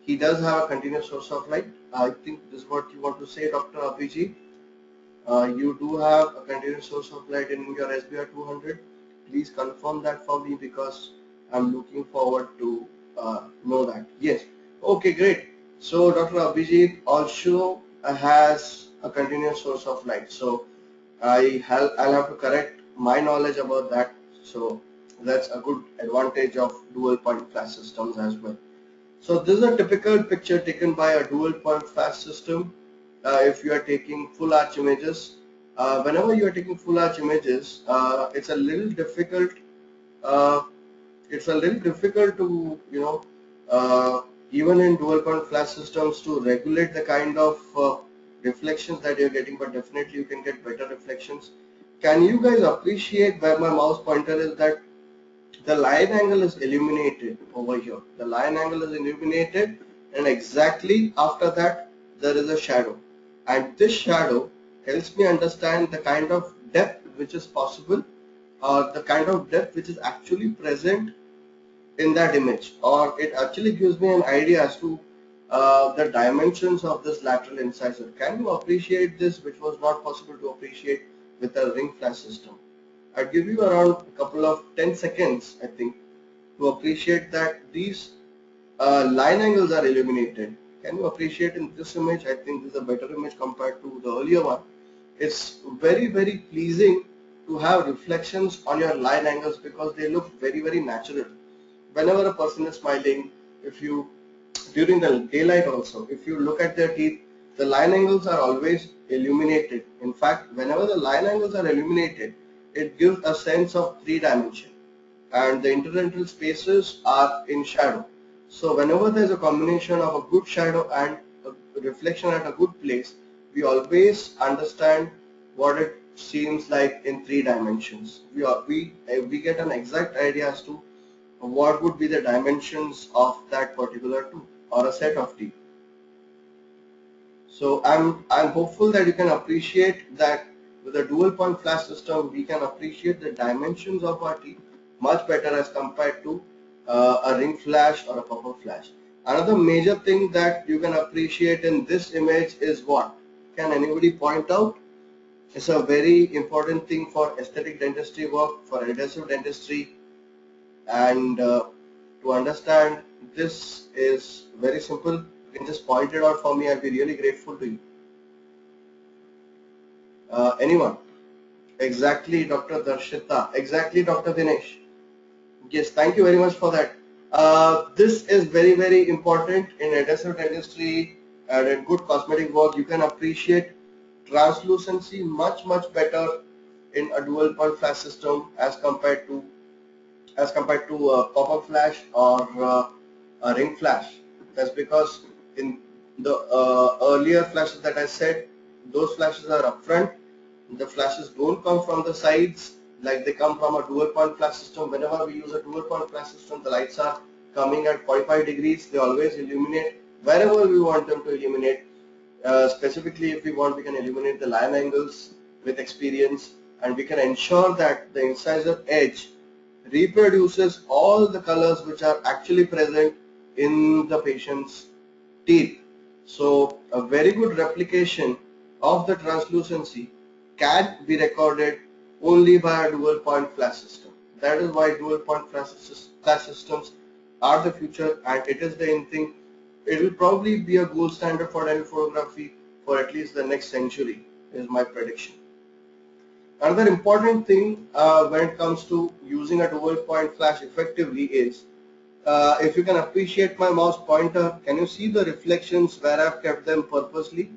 he does have a continuous source of light. I think this is what you want to say, Dr. Abhijit. Uh, you do have a continuous source of light in your SBR 200. Please confirm that for me because I'm looking forward to know that. Yes. Okay, great. So Dr. Abhijit also has a continuous source of light. So I have, I'll have to correct my knowledge about that. So that's a good advantage of dual point flash systems as well. So this is a typical picture taken by a dual point flash system. Uh, if you are taking full arch images, uh, whenever you are taking full arch images, uh, it's a little difficult. Uh, it's a little difficult to you know uh, even in dual point flash systems to regulate the kind of uh, reflections that you're getting but definitely you can get better reflections can you guys appreciate where my mouse pointer is that the line angle is illuminated over here the line angle is illuminated and exactly after that there is a shadow and this shadow helps me understand the kind of depth which is possible or the kind of depth which is actually present in that image or it actually gives me an idea as to uh, the dimensions of this lateral incisor. Can you appreciate this which was not possible to appreciate with a ring flash system? I'd give you around a couple of 10 seconds I think to appreciate that these uh, line angles are illuminated. Can you appreciate in this image? I think this is a better image compared to the earlier one. It's very very pleasing to have reflections on your line angles because they look very very natural. Whenever a person is smiling, if you during the daylight also if you look at their teeth the line angles are always illuminated in fact whenever the line angles are illuminated it gives a sense of three dimension. And the interdental spaces are in shadow. So whenever there is a combination of a good shadow and a reflection at a good place we always understand what it seems like in three dimensions. We are, we eh, we get an exact idea as to what would be the dimensions of that particular tooth or a set of teeth. So I'm I'm hopeful that you can appreciate that with a dual point flash system we can appreciate the dimensions of our teeth much better as compared to uh, a ring flash or a pop-up flash. Another major thing that you can appreciate in this image is what? Can anybody point out? It's a very important thing for aesthetic dentistry work, for adhesive dentistry, and uh, to understand this is very simple. You can just point it out for me. I'll be really grateful to you. Uh, anyone? Exactly, Dr. Darshita. Exactly, Dr. Dinesh. Yes, thank you very much for that. Uh, this is very, very important in adhesive dentistry and in good cosmetic work. You can appreciate translucency much, much better in a dual point flash system as compared to as compared to a pop-up flash or uh, a ring flash. That's because in the uh, earlier flashes that I said, those flashes are upfront. The flashes don't come from the sides like they come from a dual point flash system. Whenever we use a dual point flash system, the lights are coming at 45 degrees. They always illuminate wherever we want them to illuminate. Uh, specifically, if we want, we can illuminate the line angles with experience and we can ensure that the incisor edge reproduces all the colors which are actually present in the patient's teeth. So a very good replication of the translucency can be recorded only by a dual point flash system. That is why dual point flash systems are the future and it is the in thing. It will probably be a gold standard for dental photography for at least the next century is my prediction. Another important thing uh, when it comes to using a dual point flash effectively is uh, if you can appreciate my mouse pointer, can you see the reflections where I've kept them purposely?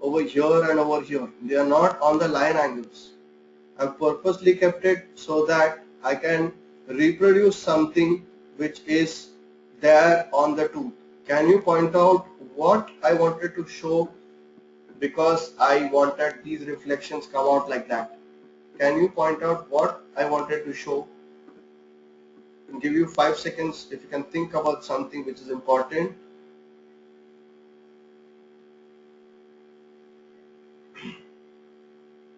Over here and over here. They are not on the line angles. I've purposely kept it so that I can reproduce something which is there on the tooth. Can you point out what I wanted to show because I wanted these reflections come out like that. Can you point out what I wanted to show? I'll give you five seconds if you can think about something which is important.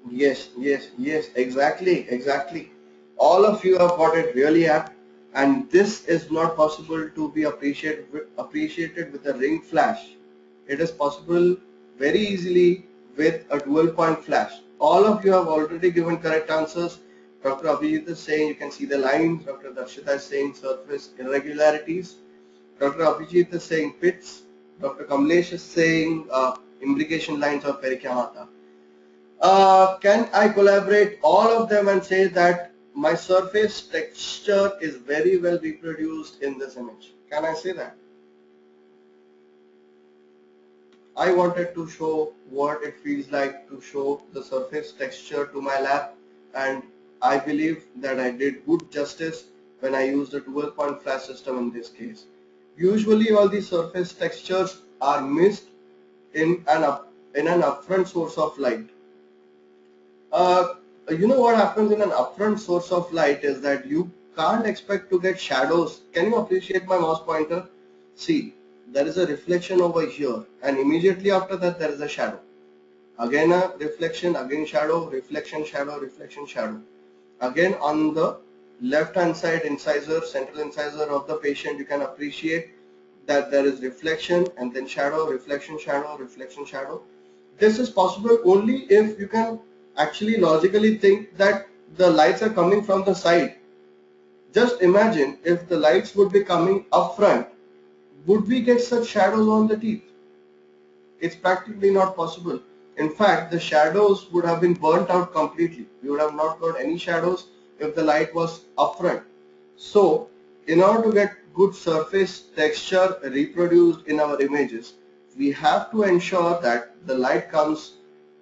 Yes, yes, yes, exactly, exactly. All of you have got it really apt and this is not possible to be appreciated appreciated with a ring flash. It is possible very easily with a dual point flash. All of you have already given correct answers. Dr. Abhijit is saying you can see the lines. Dr. Darshita is saying surface irregularities. Dr. Abhijit is saying pits. Dr. Kamlesh is saying uh, imbrication lines of perikymata. Uh, can I collaborate all of them and say that my surface texture is very well reproduced in this image? Can I say that? I wanted to show what it feels like to show the surface texture to my lab and I believe that I did good justice when I used the dual point flash system in this case. Usually all the surface textures are missed in an, up, in an upfront source of light. Uh, you know what happens in an upfront source of light is that you can't expect to get shadows. Can you appreciate my mouse pointer? See, there is a reflection over here and immediately after that there is a shadow again a reflection again shadow reflection shadow reflection shadow again on the left hand side incisor central incisor of the patient you can appreciate that there is reflection and then shadow reflection shadow reflection shadow this is possible only if you can actually logically think that the lights are coming from the side just imagine if the lights would be coming up front would we get such shadows on the teeth? It's practically not possible. In fact, the shadows would have been burnt out completely. We would have not got any shadows if the light was up front. So, in order to get good surface texture reproduced in our images, we have to ensure that the light comes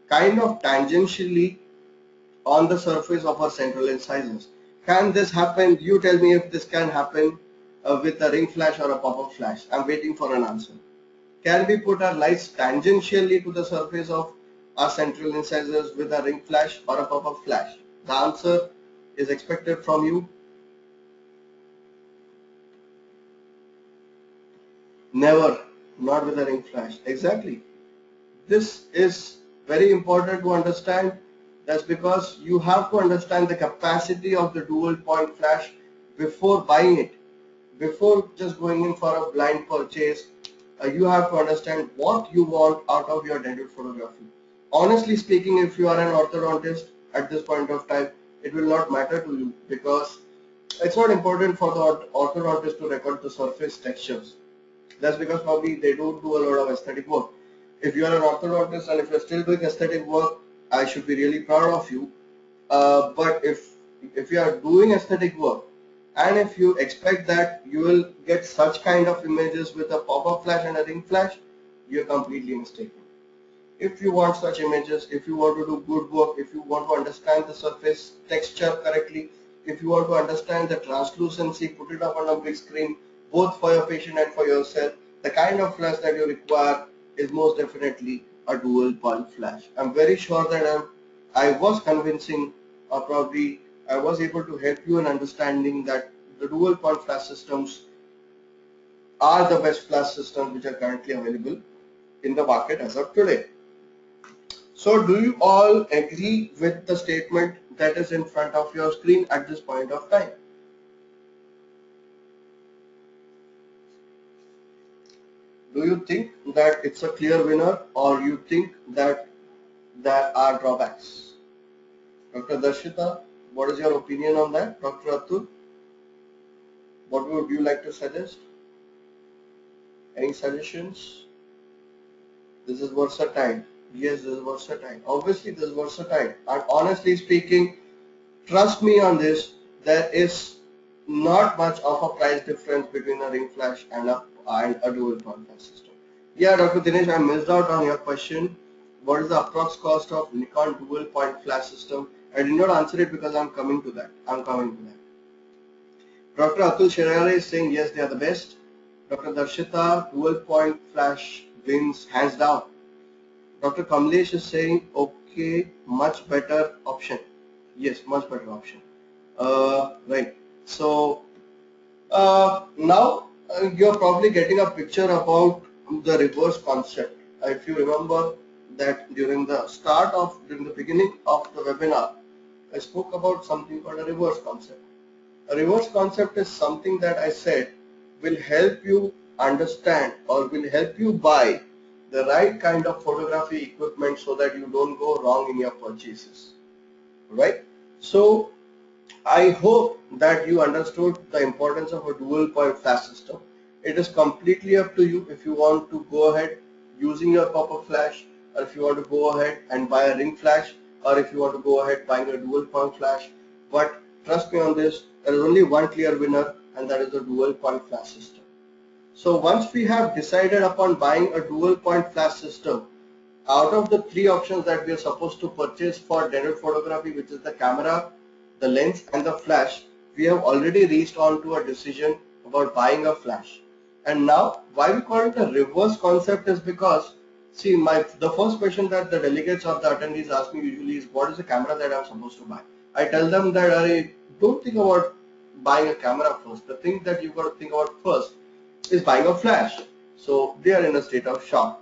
kind of tangentially on the surface of our central incisors. Can this happen? You tell me if this can happen uh, with a ring flash or a pop-up flash? I'm waiting for an answer. Can we put our lights tangentially to the surface of our central incisors with a ring flash or a pop-up flash? The answer is expected from you. Never, not with a ring flash. Exactly. This is very important to understand. That's because you have to understand the capacity of the dual point flash before buying it before just going in for a blind purchase, uh, you have to understand what you want out of your dental photography. Honestly speaking, if you are an orthodontist at this point of time, it will not matter to you because it's not important for the orthodontist to record the surface textures. That's because probably they don't do a lot of aesthetic work. If you are an orthodontist and if you're still doing aesthetic work, I should be really proud of you. Uh, but if if you are doing aesthetic work and if you expect that you will get such kind of images with a pop-up flash and a ring flash, you're completely mistaken. If you want such images, if you want to do good work, if you want to understand the surface texture correctly, if you want to understand the translucency, put it up on a big screen, both for your patient and for yourself, the kind of flash that you require is most definitely a dual point flash. I'm very sure that I'm, I was convincing or probably I was able to help you in understanding that the dual point flash systems are the best flash systems which are currently available in the market as of today. So do you all agree with the statement that is in front of your screen at this point of time? Do you think that it's a clear winner or you think that there are drawbacks? Dr. Darshita, what is your opinion on that? Dr. Atul, what would you like to suggest? Any suggestions? This is versatile. Yes, this is versatile. Obviously, this is versatile. And honestly speaking, trust me on this, there is not much of a price difference between a ring flash and a, and a dual point flash system. Yeah, Dr. Dinesh, I missed out on your question. What is the approx cost of Nikon dual point flash system? I did not answer it because I'm coming to that. I'm coming to that. Dr. Atul Shirare is saying yes, they are the best. Dr. Darshita, dual point flash wins hands down. Dr. Kamlesh is saying, okay, much better option. Yes, much better option. Uh, right. So uh, now uh, you're probably getting a picture about the reverse concept. If you remember that during the start of, during the beginning of the webinar, I spoke about something called a reverse concept. A reverse concept is something that I said will help you understand or will help you buy the right kind of photography equipment so that you don't go wrong in your purchases right so I hope that you understood the importance of a dual point flash system. It is completely up to you if you want to go ahead using your pop-up flash or if you want to go ahead and buy a ring flash or if you want to go ahead buying a dual point flash. But trust me on this there is only one clear winner and that is the dual point flash system. So once we have decided upon buying a dual point flash system, out of the three options that we are supposed to purchase for dental photography, which is the camera, the lens and the flash, we have already reached on to a decision about buying a flash. And now why we call it a reverse concept is because see my the first question that the delegates or the attendees ask me usually is what is the camera that I'm supposed to buy. I tell them that I don't think about buying a camera first. The thing that you've got to think about first is buying a flash. So they are in a state of shock.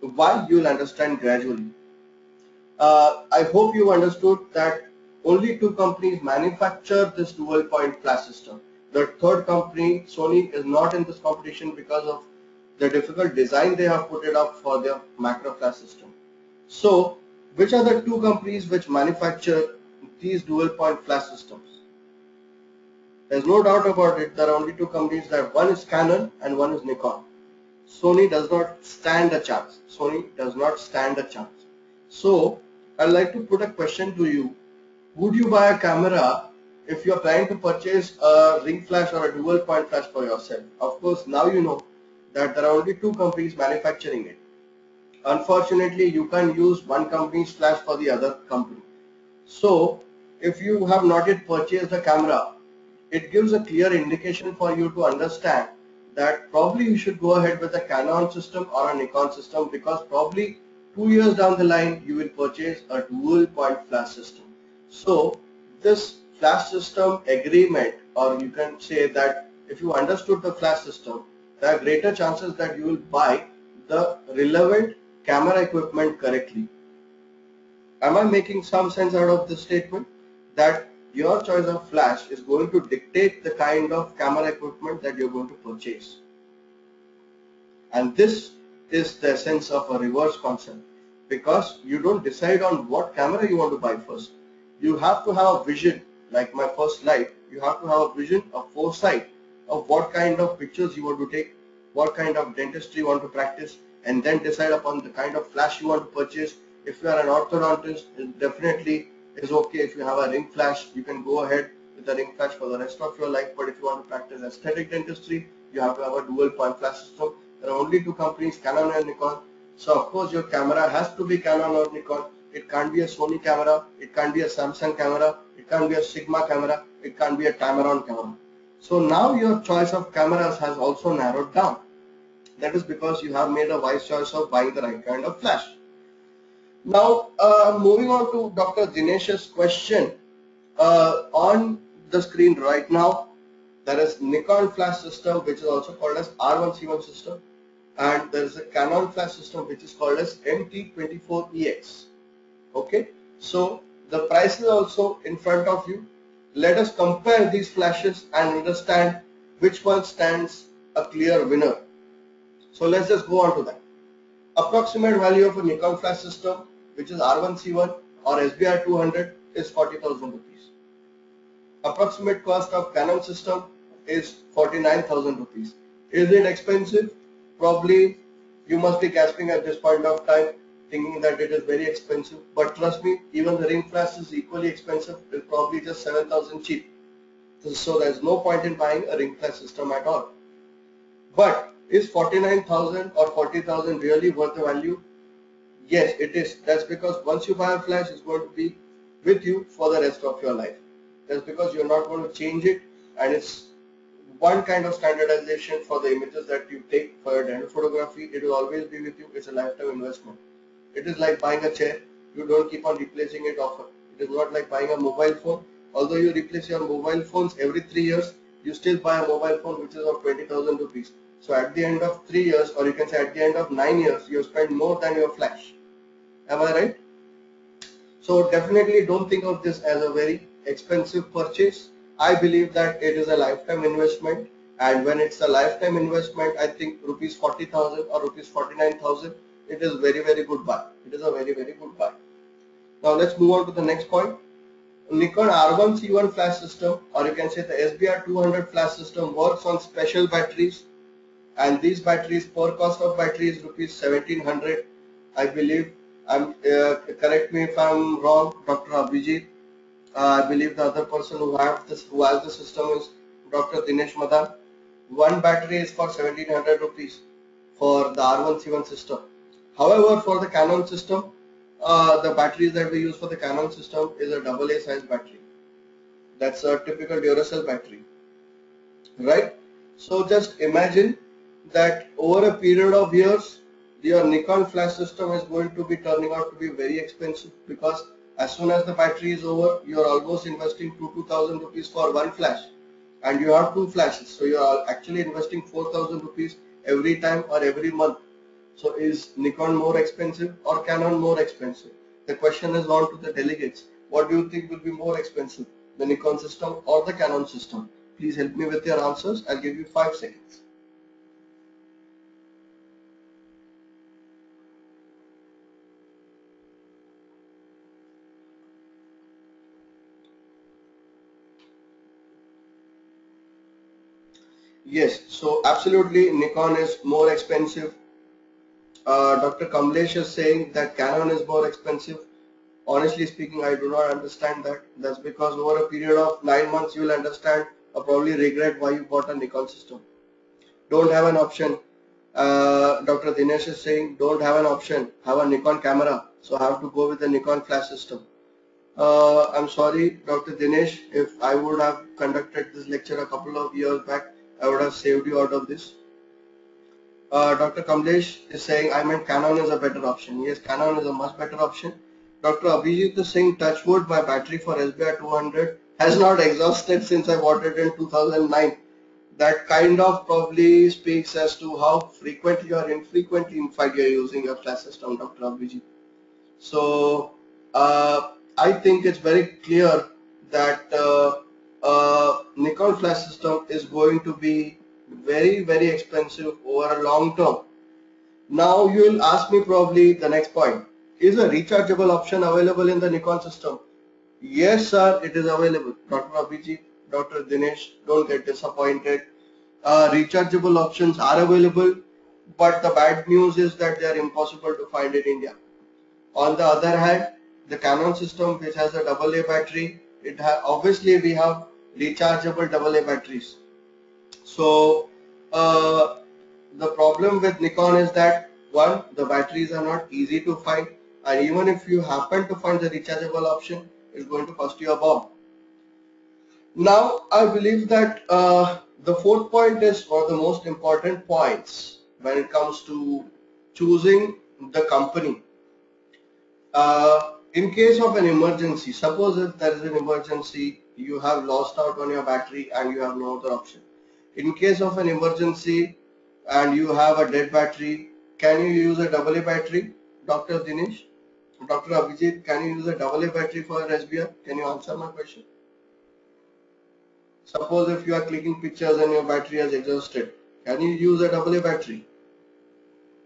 Why you will understand gradually. Uh, I hope you understood that only two companies manufacture this dual point flash system. The third company, Sony, is not in this competition because of the difficult design they have put it up for their macro flash system. So, which are the two companies which manufacture these dual point flash systems? There's no doubt about it. There are only two companies that one is Canon and one is Nikon. Sony does not stand a chance. Sony does not stand a chance. So I'd like to put a question to you. Would you buy a camera if you're trying to purchase a ring flash or a dual point flash for yourself? Of course, now you know that there are only two companies manufacturing it. Unfortunately, you can use one company's flash for the other company. So if you have not yet purchased a camera, it gives a clear indication for you to understand that probably you should go ahead with a Canon system or a Nikon system because probably two years down the line you will purchase a dual point flash system. So this flash system agreement or you can say that if you understood the flash system there are greater chances that you will buy the relevant camera equipment correctly. Am I making some sense out of this statement? That your choice of flash is going to dictate the kind of camera equipment that you're going to purchase. And this is the essence of a reverse concept because you don't decide on what camera you want to buy first. You have to have a vision like my first slide. You have to have a vision, a foresight of what kind of pictures you want to take, what kind of dentistry you want to practice, and then decide upon the kind of flash you want to purchase. If you are an orthodontist, it definitely is okay. If you have a ring flash, you can go ahead with a ring flash for the rest of your life. But if you want to practice aesthetic dentistry, you have to have a dual point flash system. There are only two companies, Canon and Nikon. So of course your camera has to be Canon or Nikon. It can't be a Sony camera, it can't be a Samsung camera, it can't be a Sigma camera, it can't be a Tamron camera. So now your choice of cameras has also narrowed down. That is because you have made a wise choice of buying the right kind of flash. Now uh, moving on to Dr. Dinesh's question uh, on the screen right now there is Nikon flash system which is also called as R1C1 system and there is a Canon flash system which is called as MT24EX okay? So the price is also in front of you. Let us compare these flashes and understand which one stands a clear winner. So let's just go on to that. Approximate value of a Nikon flash system which is R1C1 or SBR 200 is 40,000 rupees. Approximate cost of Canon system is 49,000 rupees. Is it expensive? Probably you must be gasping at this point of time thinking that it is very expensive but trust me even the ring flash is equally expensive it's probably just 7000 cheap so there's no point in buying a ring flash system at all but is 49000 or 40000 really worth the value yes it is that's because once you buy a flash it's going to be with you for the rest of your life that's because you're not going to change it and it's one kind of standardization for the images that you take for your dental photography. It will always be with you. It's a lifetime investment. It is like buying a chair. You don't keep on replacing it often. It is not like buying a mobile phone. Although you replace your mobile phones every three years, you still buy a mobile phone which is of 20,000 rupees. So at the end of three years, or you can say at the end of nine years, you spent more than your flash. Am I right? So definitely don't think of this as a very expensive purchase I believe that it is a lifetime investment and when it's a lifetime investment I think rupees 40,000 or rupees 49,000 it is very very good buy it is a very very good buy now let's move on to the next point Nikon R1 C1 flash system or you can say the SBR 200 flash system works on special batteries and these batteries per cost of battery is rupees 1700 I believe I'm uh, correct me if I'm wrong Dr. Abhijit uh, I believe the other person who has this who has the system is Dr. Dinesh Madan. One battery is for 1700 rupees for the R1C1 system. However, for the Canon system, uh, the batteries that we use for the Canon system is a double A size battery. That's a typical Duracell battery, right? So just imagine that over a period of years, your Nikon flash system is going to be turning out to be very expensive because as soon as the battery is over you are almost investing 2 2000 rupees for one flash and you have two flashes so you are actually investing 4000 rupees every time or every month so is Nikon more expensive or Canon more expensive? The question is on to the delegates. What do you think will be more expensive the Nikon system or the Canon system? Please help me with your answers. I'll give you 5 seconds. Yes, so absolutely Nikon is more expensive. Uh, Dr. Kamlesh is saying that Canon is more expensive. Honestly speaking, I do not understand that. That's because over a period of 9 months you will understand or probably regret why you bought a Nikon system. Don't have an option. Uh, Dr. Dinesh is saying don't have an option. Have a Nikon camera. So I have to go with the Nikon flash system. Uh, I'm sorry Dr. Dinesh if I would have conducted this lecture a couple of years back I would have saved you out of this. Uh, Dr. Kamlesh is saying I meant Canon is a better option. Yes, Canon is a much better option. Dr. Abhijit is saying touchwood my battery for SBR 200 has not exhausted since I bought it in 2009. That kind of probably speaks as to how frequently or infrequently in fact you're using your flash system, Dr. Abhijit. So uh, I think it's very clear that uh, uh, Nikon flash system is going to be very very expensive over a long term. Now you will ask me probably the next point. Is a rechargeable option available in the Nikon system? Yes sir, it is available. Dr. Abhijit, Dr. Dinesh, don't get disappointed. Uh, rechargeable options are available, but the bad news is that they are impossible to find in India. On the other hand, the Canon system which has a AA battery, it obviously we have rechargeable AA batteries. So uh, the problem with Nikon is that one, the batteries are not easy to find and even if you happen to find the rechargeable option, it's going to cost you a bomb. Now I believe that uh, the fourth point is one of the most important points when it comes to choosing the company. Uh, in case of an emergency, suppose if there is an emergency, you have lost out on your battery and you have no other option. In case of an emergency and you have a dead battery, can you use a AA battery, Dr. Dinesh? Dr. Abhijit, can you use a AA battery for SBR? Can you answer my question? Suppose if you are clicking pictures and your battery has exhausted, can you use a AA battery?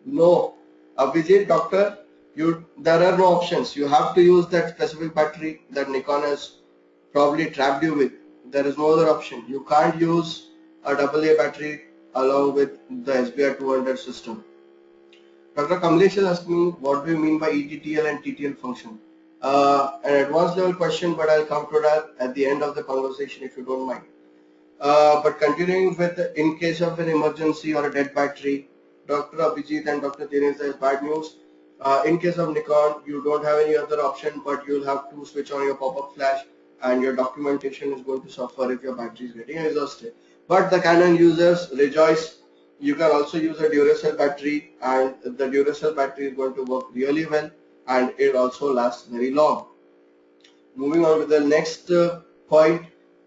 No. Abhijit, doctor, you there are no options. You have to use that specific battery that Nikon has probably trapped you with. There is no other option. You can't use a AA battery along with the SBR 200 system. Dr. Kamlesh is asking what do you mean by ETTL and TTL function? Uh, an advanced level question, but I'll come to that at the end of the conversation if you don't mind. Uh, but continuing with in case of an emergency or a dead battery, Dr. Abhijit and Dr. Dinesh, is bad news. Uh, in case of Nikon, you don't have any other option, but you'll have to switch on your pop-up flash and your documentation is going to suffer if your battery is getting exhausted. But the Canon users rejoice. You can also use a Duracell battery and the Duracell battery is going to work really well and it also lasts very long. Moving on to the next uh, point,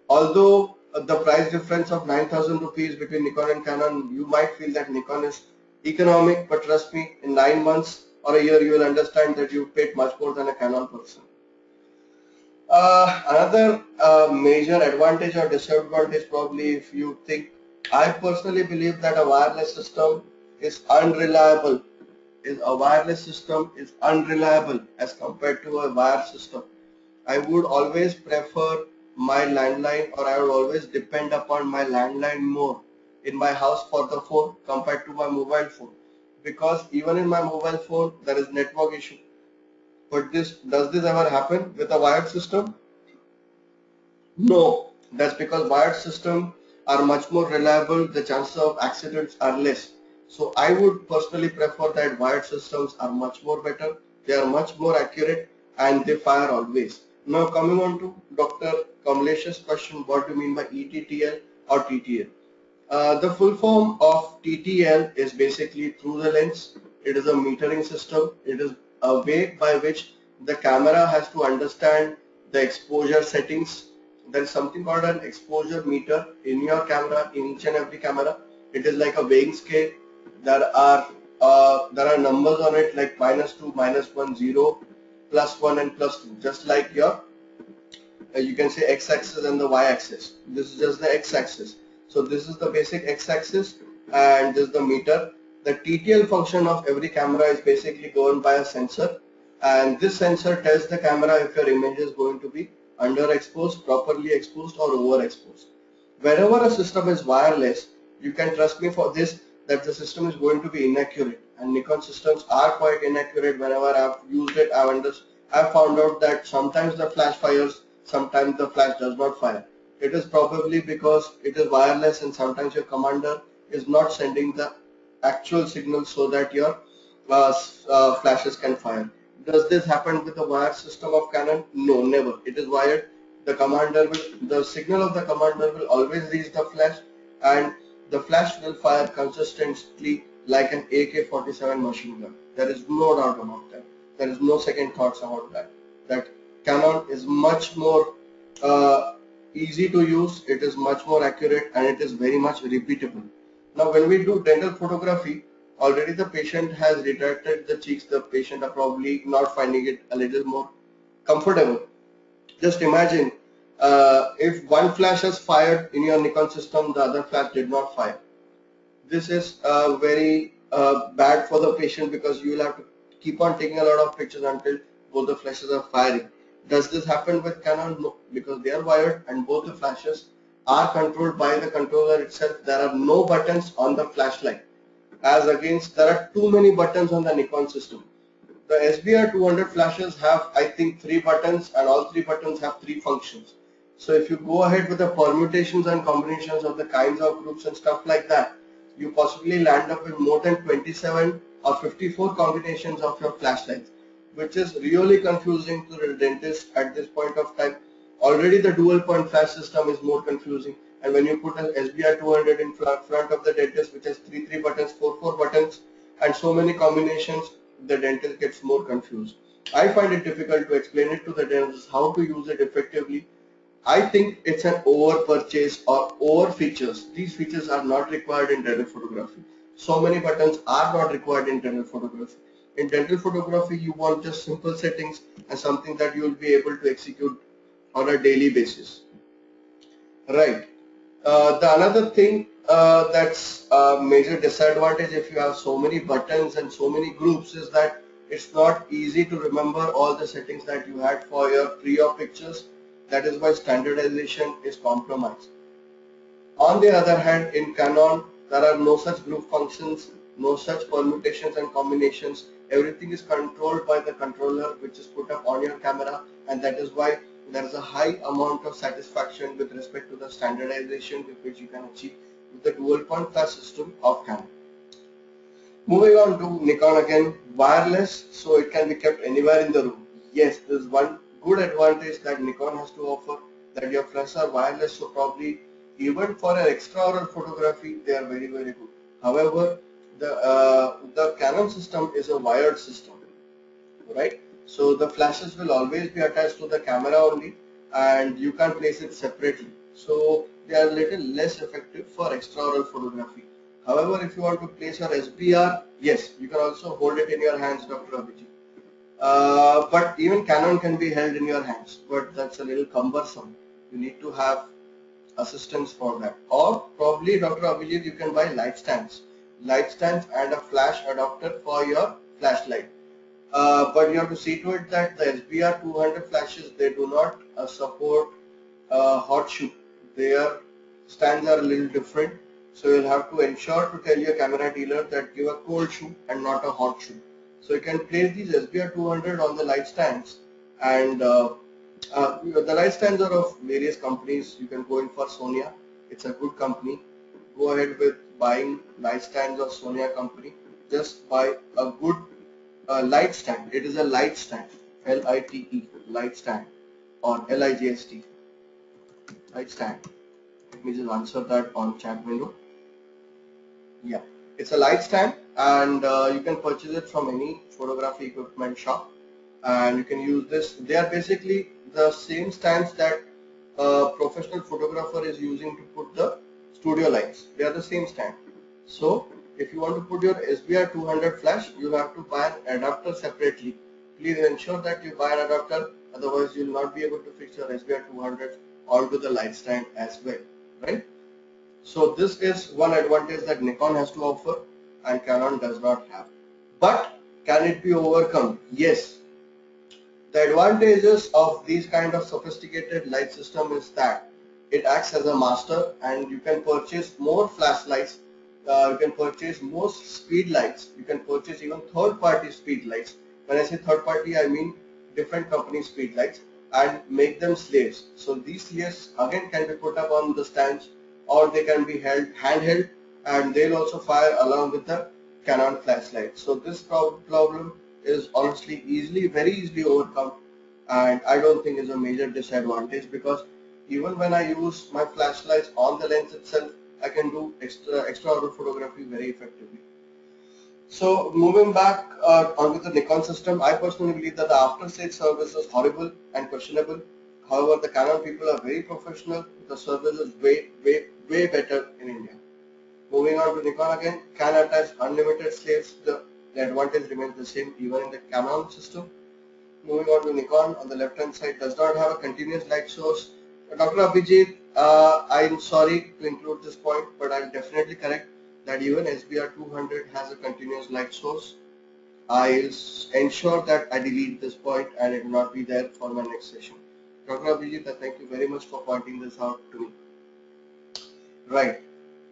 although uh, the price difference of 9000 rupees between Nikon and Canon, you might feel that Nikon is economic, but trust me, in nine months or a year, you will understand that you paid much more than a Canon person. Uh, another uh, major advantage or disadvantage probably if you think, I personally believe that a wireless system is unreliable. Is a wireless system is unreliable as compared to a wire system. I would always prefer my landline or I would always depend upon my landline more in my house for the phone compared to my mobile phone. Because even in my mobile phone there is network issue but this does this ever happen with a wired system no that's because wired system are much more reliable the chances of accidents are less so I would personally prefer that wired systems are much more better. They are much more accurate and they fire always. Now coming on to Dr. Kamlesh's question, what do you mean by ETTL or TTL? Uh, the full form of TTL is basically through the lens. It is a metering system. It is a way by which the camera has to understand the exposure settings. There is something called an exposure meter in your camera, in each and every camera. It is like a weighing scale there are uh, there are numbers on it like minus 2, minus 1, 0, plus 1 and plus 2 just like your uh, you can say x-axis and the y-axis this is just the x-axis so this is the basic x-axis and this is the meter the TTL function of every camera is basically governed by a sensor and this sensor tells the camera if your image is going to be underexposed, properly exposed or overexposed. Wherever a system is wireless, you can trust me for this, that the system is going to be inaccurate. And Nikon systems are quite inaccurate. Whenever I've used it I've, I've found out that sometimes the flash fires sometimes the flash does not fire. It is probably because it is wireless and sometimes your commander is not sending the actual signal so that your uh, uh, flashes can fire does this happen with the wire system of Canon no never it is wired the commander will the signal of the commander will always reach the flash and the flash will fire consistently like an AK-47 machine gun. There is no doubt about that. There is no second thoughts about that. That Canon is much more uh, easy to use, it is much more accurate and it is very much repeatable. Now when we do dental photography, already the patient has retracted the cheeks, the patient are probably not finding it a little more comfortable. Just imagine uh, if one flash has fired in your Nikon system, the other flash did not fire. This is uh, very uh, bad for the patient because you will have to keep on taking a lot of pictures until both the flashes are firing. Does this happen with Canon? No, because they are wired and both the flashes are controlled by the controller itself. There are no buttons on the flashlight as against there are too many buttons on the Nikon system. The SBR 200 flashes have I think three buttons and all three buttons have three functions. So if you go ahead with the permutations and combinations of the kinds of groups and stuff like that, you possibly land up with more than 27 or 54 combinations of your flashlights, which is really confusing to the dentist at this point of time. Already the dual point flash system is more confusing and when you put an SBR 200 in front of the dentist which has 3 3 buttons, 4 4 buttons and so many combinations, the dentist gets more confused. I find it difficult to explain it to the dentist how to use it effectively I think it's an over purchase or over features. These features are not required in dental photography. So many buttons are not required in dental photography. In dental photography, you want just simple settings and something that you will be able to execute on a daily basis. Right. Uh, the another thing uh, that's a major disadvantage if you have so many buttons and so many groups is that it's not easy to remember all the settings that you had for your pre-op pictures that is why standardization is compromised. On the other hand, in Canon, there are no such group functions, no such permutations and combinations. Everything is controlled by the controller which is put up on your camera and that is why there is a high amount of satisfaction with respect to the standardization with which you can achieve with the dual point flash system of Canon. Moving on to Nikon again, wireless so it can be kept anywhere in the room. Yes, there is one good advantage that Nikon has to offer that your flashes are wireless so probably even for an extraoral photography they are very very good. However, the uh, the Canon system is a wired system, right? So the flashes will always be attached to the camera only and you can't place it separately. So they are a little less effective for extraoral photography. However, if you want to place your SBR, yes, you can also hold it in your hands, Dr. Abhijit. Uh, but even Canon can be held in your hands, but that's a little cumbersome. You need to have assistance for that. Or probably Dr. Abhijit, you can buy light stands. Light stands and a flash adapter for your flashlight. Uh, but you have to see to it that the SBR 200 flashes, they do not uh, support uh, hot shoe. Their stands are a little different. So you'll have to ensure to tell your camera dealer that give a cold shoe and not a hot shoe. So you can place these SBR 200 on the light stands and uh, uh, the light stands are of various companies. You can go in for Sonia. It's a good company. Go ahead with buying light stands of Sonia company. Just buy a good uh, light stand. It is a light stand. L-I-T-E, light stand or L-I-G-S-T, light stand. Let me just answer that on chat window. Yeah. It's a light stand and uh, you can purchase it from any photography equipment shop and you can use this. They are basically the same stands that a professional photographer is using to put the studio lights. They are the same stand. So if you want to put your SBR 200 flash, you have to buy an adapter separately. Please ensure that you buy an adapter, otherwise you will not be able to fix your SBR 200 onto the light stand as well, right? So this is one advantage that Nikon has to offer and Canon does not have. But can it be overcome? Yes. The advantages of these kind of sophisticated light system is that it acts as a master and you can purchase more flashlights, uh, you can purchase most speed lights, you can purchase even third party speed lights. When I say third party I mean different company speed lights and make them slaves. So these slaves again can be put up on the stands or they can be held handheld and they'll also fire along with the Canon flashlight. So this problem is honestly easily, very easily overcome and I don't think is a major disadvantage because even when I use my flashlights on the lens itself, I can do extra extraoral photography very effectively. So moving back uh, onto the Nikon system, I personally believe that the after sales service is horrible and questionable. However, the Canon people are very professional. The service is way, way, way better in India. Moving on to Nikon again, can attach unlimited slaves. The, the advantage remains the same even in the Canon system. Moving on to Nikon, on the left hand side does not have a continuous light source. Dr. Abhijit, uh, I'm sorry to include this point, but I'll definitely correct that even SBR 200 has a continuous light source. I'll ensure that I delete this point and it will not be there for my next session. Dr. Abhijit, thank you very much for pointing this out to me. Right.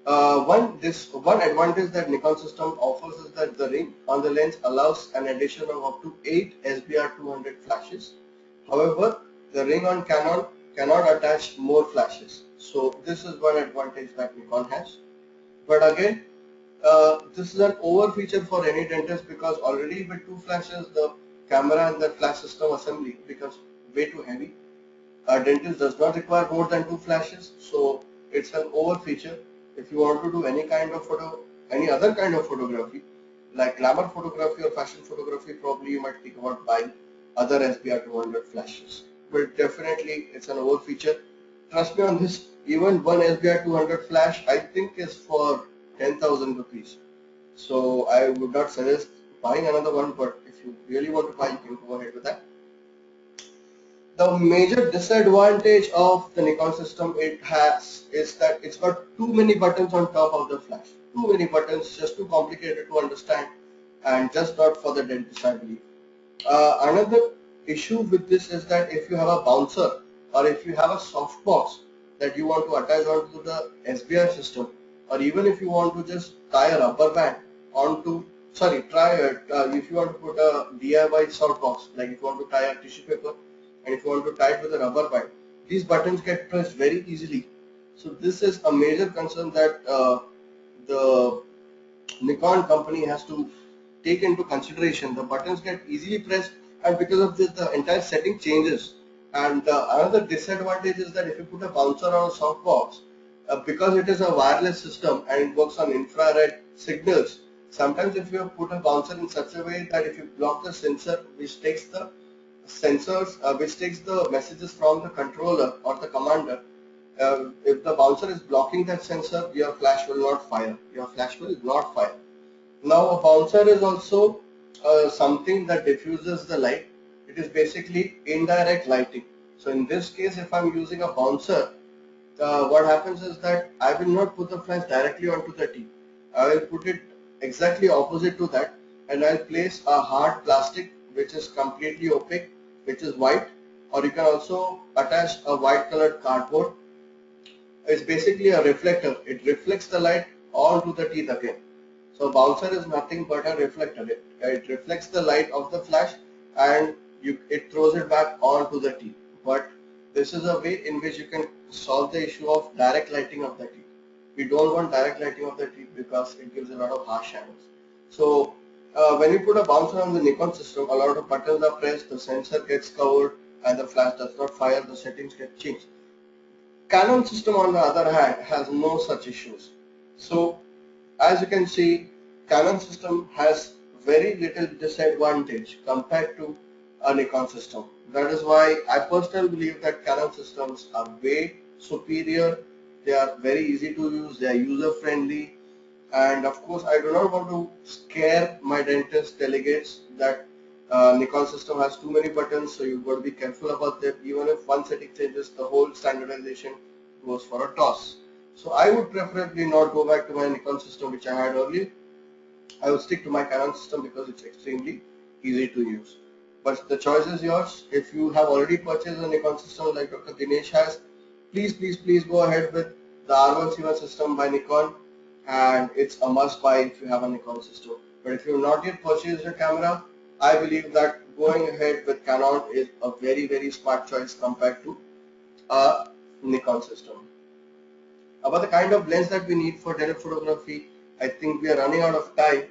Uh, one this one advantage that Nikon system offers is that the ring on the lens allows an addition of up to 8 SBR 200 flashes. However, the ring on Canon cannot attach more flashes. So this is one advantage that Nikon has. But again, uh, this is an over feature for any dentist because already with two flashes the camera and the flash system assembly becomes way too heavy. A dentist does not require more than two flashes so it's an over feature. If you want to do any kind of photo, any other kind of photography like glamour photography or fashion photography probably you might think about buying other SBR 200 flashes. But definitely it's an over feature. Trust me on this even one SBR 200 flash I think is for 10,000 rupees. So I would not suggest buying another one, but if you really want to buy, you can go ahead with that. The major disadvantage of the Nikon system it has is that it's got too many buttons on top of the flash. Too many buttons, just too complicated to understand and just not for the dentist I believe. Uh, another issue with this is that if you have a bouncer or if you have a softbox that you want to attach onto the SBR system, or even if you want to just tie a rubber band onto sorry try it uh, if you want to put a DIY soft box like if you want to tie a tissue paper and if you want to tie it with a rubber band these buttons get pressed very easily. So this is a major concern that uh, the Nikon company has to take into consideration. The buttons get easily pressed and because of this the entire setting changes and uh, another disadvantage is that if you put a bouncer on a softbox uh, because it is a wireless system and it works on infrared signals, sometimes if you put a bouncer in such a way that if you block the sensor which takes the sensors, uh, which takes the messages from the controller or the commander, uh, if the bouncer is blocking that sensor, your flash will not fire. Your flash will not fire. Now a bouncer is also uh, something that diffuses the light. It is basically indirect lighting. So in this case, if I'm using a bouncer, uh, what happens is that I will not put the flash directly onto the tee. I will put it exactly opposite to that and I'll place a hard plastic which is completely opaque which is white or you can also attach a white colored cardboard. It's basically a reflector. It reflects the light onto the teeth again. So bouncer is nothing but a reflector. It, it reflects the light of the flash and you, it throws it back onto the teeth. But this is a way in which you can solve the issue of direct lighting of the teeth. We don't want direct lighting of the teeth because it gives a lot of harsh shadows. So uh, when you put a bouncer on the Nikon system, a lot of buttons are pressed, the sensor gets covered and the flash does not fire, the settings get changed. Canon system on the other hand has no such issues. So as you can see, Canon system has very little disadvantage compared to a Nikon system. That is why I personally believe that Canon systems are way superior. They are very easy to use. They are user friendly. And of course, I do not want to scare my dentist delegates that uh, Nikon system has too many buttons, so you've got to be careful about them. Even if one setting changes, the whole standardization goes for a toss. So I would preferably not go back to my Nikon system which I had earlier. I would stick to my Canon system because it's extremely easy to use but the choice is yours. If you have already purchased a Nikon system like Dr. Dinesh has, please, please, please go ahead with the R1C1 system by Nikon and it's a must buy if you have a Nikon system. But if you have not yet purchased a camera, I believe that going ahead with Canon is a very, very smart choice compared to a Nikon system. About the kind of lens that we need for direct photography, I think we are running out of time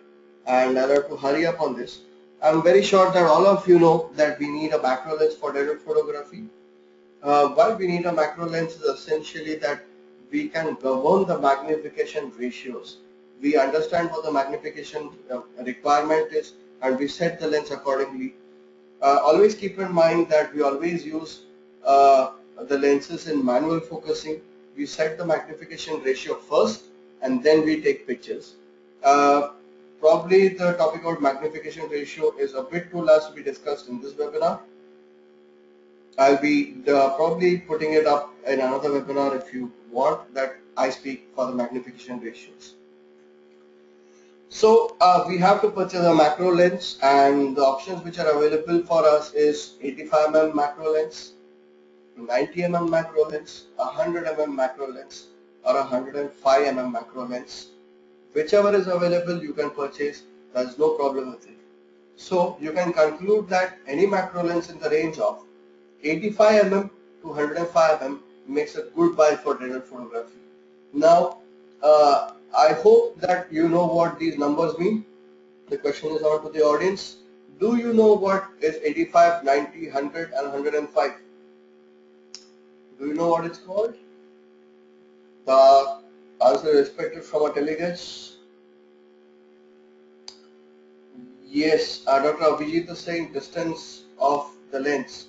and I'll have to hurry up on this. I'm very sure that all of you know that we need a macro lens for direct photography. Uh, why we need a macro lens is essentially that we can govern the magnification ratios. We understand what the magnification uh, requirement is and we set the lens accordingly. Uh, always keep in mind that we always use uh, the lenses in manual focusing. We set the magnification ratio first and then we take pictures. Uh, Probably the topic of magnification ratio is a bit too large to be discussed in this webinar. I'll be probably putting it up in another webinar if you want that I speak for the magnification ratios. So uh, we have to purchase a macro lens and the options which are available for us is 85mm macro lens, 90mm macro lens, 100mm macro lens, or a 105 mm macro lens. Whichever is available you can purchase, there's no problem with it. So you can conclude that any macro lens in the range of 85 mm to 105 mm makes a good buy for dental photography. Now, uh, I hope that you know what these numbers mean. The question is on to the audience. Do you know what is 85, 90, 100 and 105? Do you know what it's called? The answer expected from a telegage. Yes, uh, Dr. Abhijit is saying distance of the lens.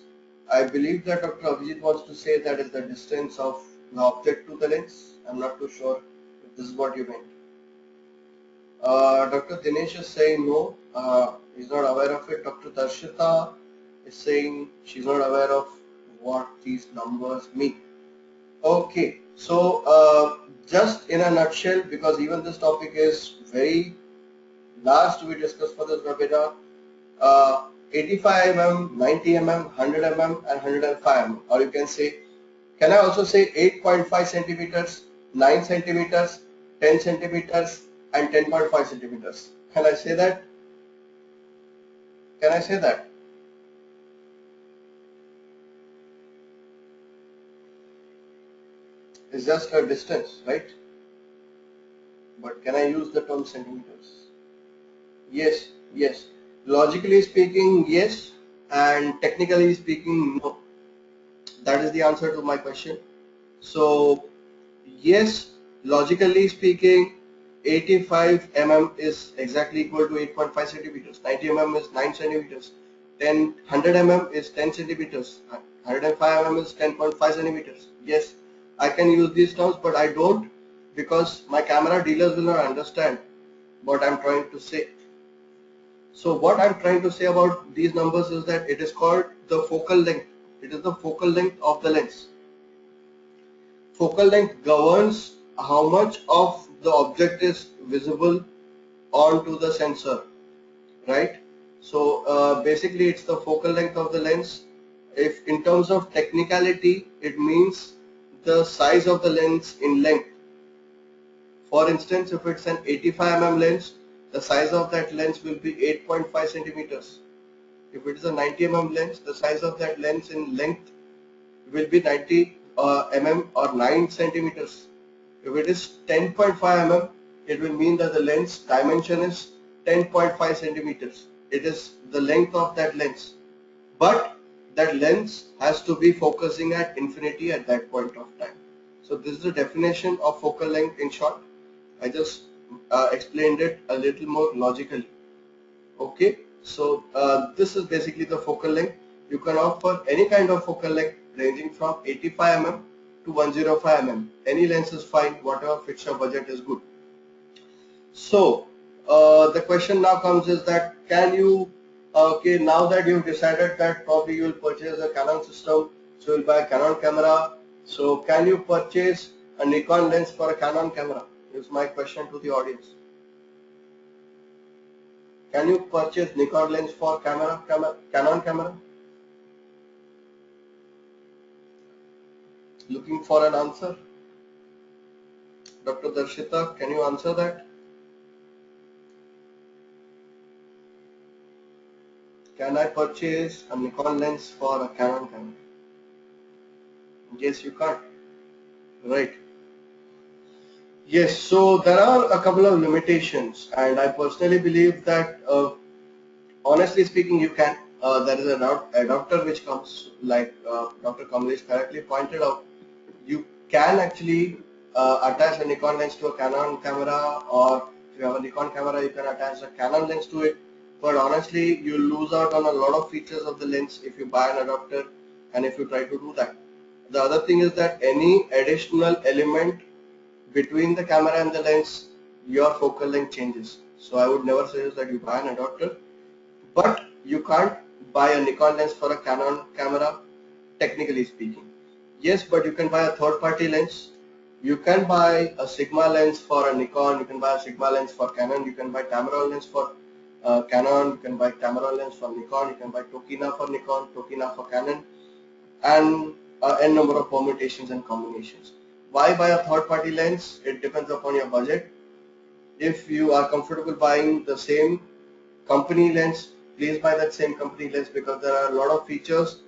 I believe that Dr. Abhijit wants to say that is the distance of the object to the lens. I'm not too sure if this is what you meant. Uh, Dr. Dinesh is saying no, uh, he's not aware of it. Dr. Darshita is saying she's not aware of what these numbers mean. Okay, so uh, just in a nutshell, because even this topic is very last we discussed for this webinar, uh, 85 mm, 90 mm, 100 mm and 105 mm or you can say can I also say 8.5 centimeters, 9 centimeters, 10 centimeters and 10.5 centimeters. Can I say that? Can I say that? It's just a distance, right? But can I use the term centimeters? Yes, yes. Logically speaking, yes, and technically speaking, no. That is the answer to my question. So, yes, logically speaking, 85 mm is exactly equal to 8.5 centimeters, 90 mm is 9 centimeters, 10, 100 mm is 10 centimeters, 105 mm is 10.5 centimeters. Yes, I can use these terms, but I don't because my camera dealers will not understand what I'm trying to say. So what I'm trying to say about these numbers is that it is called the focal length. It is the focal length of the lens. Focal length governs how much of the object is visible onto the sensor, right? So uh, basically it's the focal length of the lens. If in terms of technicality, it means the size of the lens in length. For instance, if it's an 85 mm lens, the size of that lens will be 8.5 centimeters. If it is a 90 mm lens, the size of that lens in length will be 90 uh, mm or 9 centimeters. If it is 10.5 mm, it will mean that the lens dimension is 10.5 centimeters. It is the length of that lens. But that lens has to be focusing at infinity at that point of time. So this is the definition of focal length in short. I just uh, explained it a little more logically. Okay, so uh, this is basically the focal length. You can offer any kind of focal length ranging from 85 mm to 105 mm. Any lens is fine, whatever fits your budget is good. So uh, the question now comes is that can you, okay, now that you've decided that probably you will purchase a Canon system, so you'll buy a Canon camera. So can you purchase a Nikon lens for a Canon camera? is my question to the audience. Can you purchase Nikon lens for camera, camera Canon camera? Looking for an answer? Dr. Darshita, can you answer that? Can I purchase a Nikon lens for a Canon camera? Yes, you can't. Right. Yes, so there are a couple of limitations and I personally believe that uh, honestly speaking you can. Uh, there is an adapter which comes like uh, Dr. Kamlesh correctly pointed out. You can actually uh, attach a Nikon lens to a Canon camera or if you have a Nikon camera you can attach a Canon lens to it but honestly you lose out on a lot of features of the lens if you buy an adapter and if you try to do that. The other thing is that any additional element between the camera and the lens your focal length changes. So I would never suggest that you buy an adapter. But you can't buy a Nikon lens for a Canon camera technically speaking. Yes but you can buy a third-party lens. You can buy a Sigma lens for a Nikon. You can buy a Sigma lens for Canon. You can buy Tamron lens for uh, Canon you can buy Tamron lens for Nikon you can buy Tokina for Nikon Tokina for Canon and uh, n number of permutations and combinations Why buy a third party lens? It depends upon your budget. If you are comfortable buying the same company lens, please buy that same company lens because there are a lot of features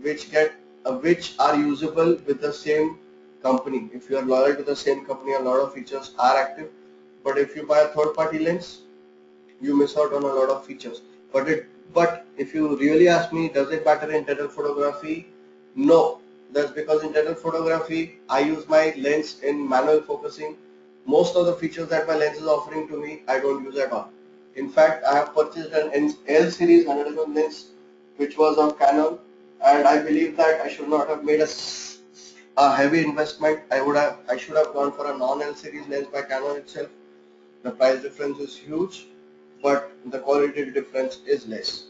which get uh, which are usable with the same company. If you are loyal to the same company, a lot of features are active. But if you buy a third party lens, you miss out on a lot of features. But it but if you really ask me, does it matter in digital photography? No. That's because in digital photography, I use my lens in manual focusing. Most of the features that my lens is offering to me, I don't use at all. In fact, I have purchased an L series 100mm lens, which was of Canon, and I believe that I should not have made a, a heavy investment. I would have, I should have gone for a non-L series lens by Canon itself. The price difference is huge but the quality difference is less.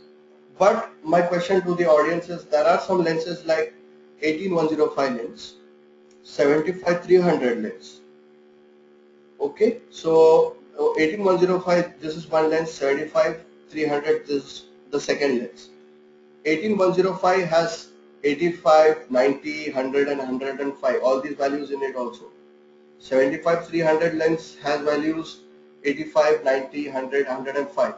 But my question to the audience is there are some lenses like 18105 lens, 75300 lens. Okay, so uh, 18105 this is one lens, 75300 this is the second lens. 18105 has 85, 90, 100 and 105 all these values in it also. 75 300 lens has values 85, 90, 100, 105.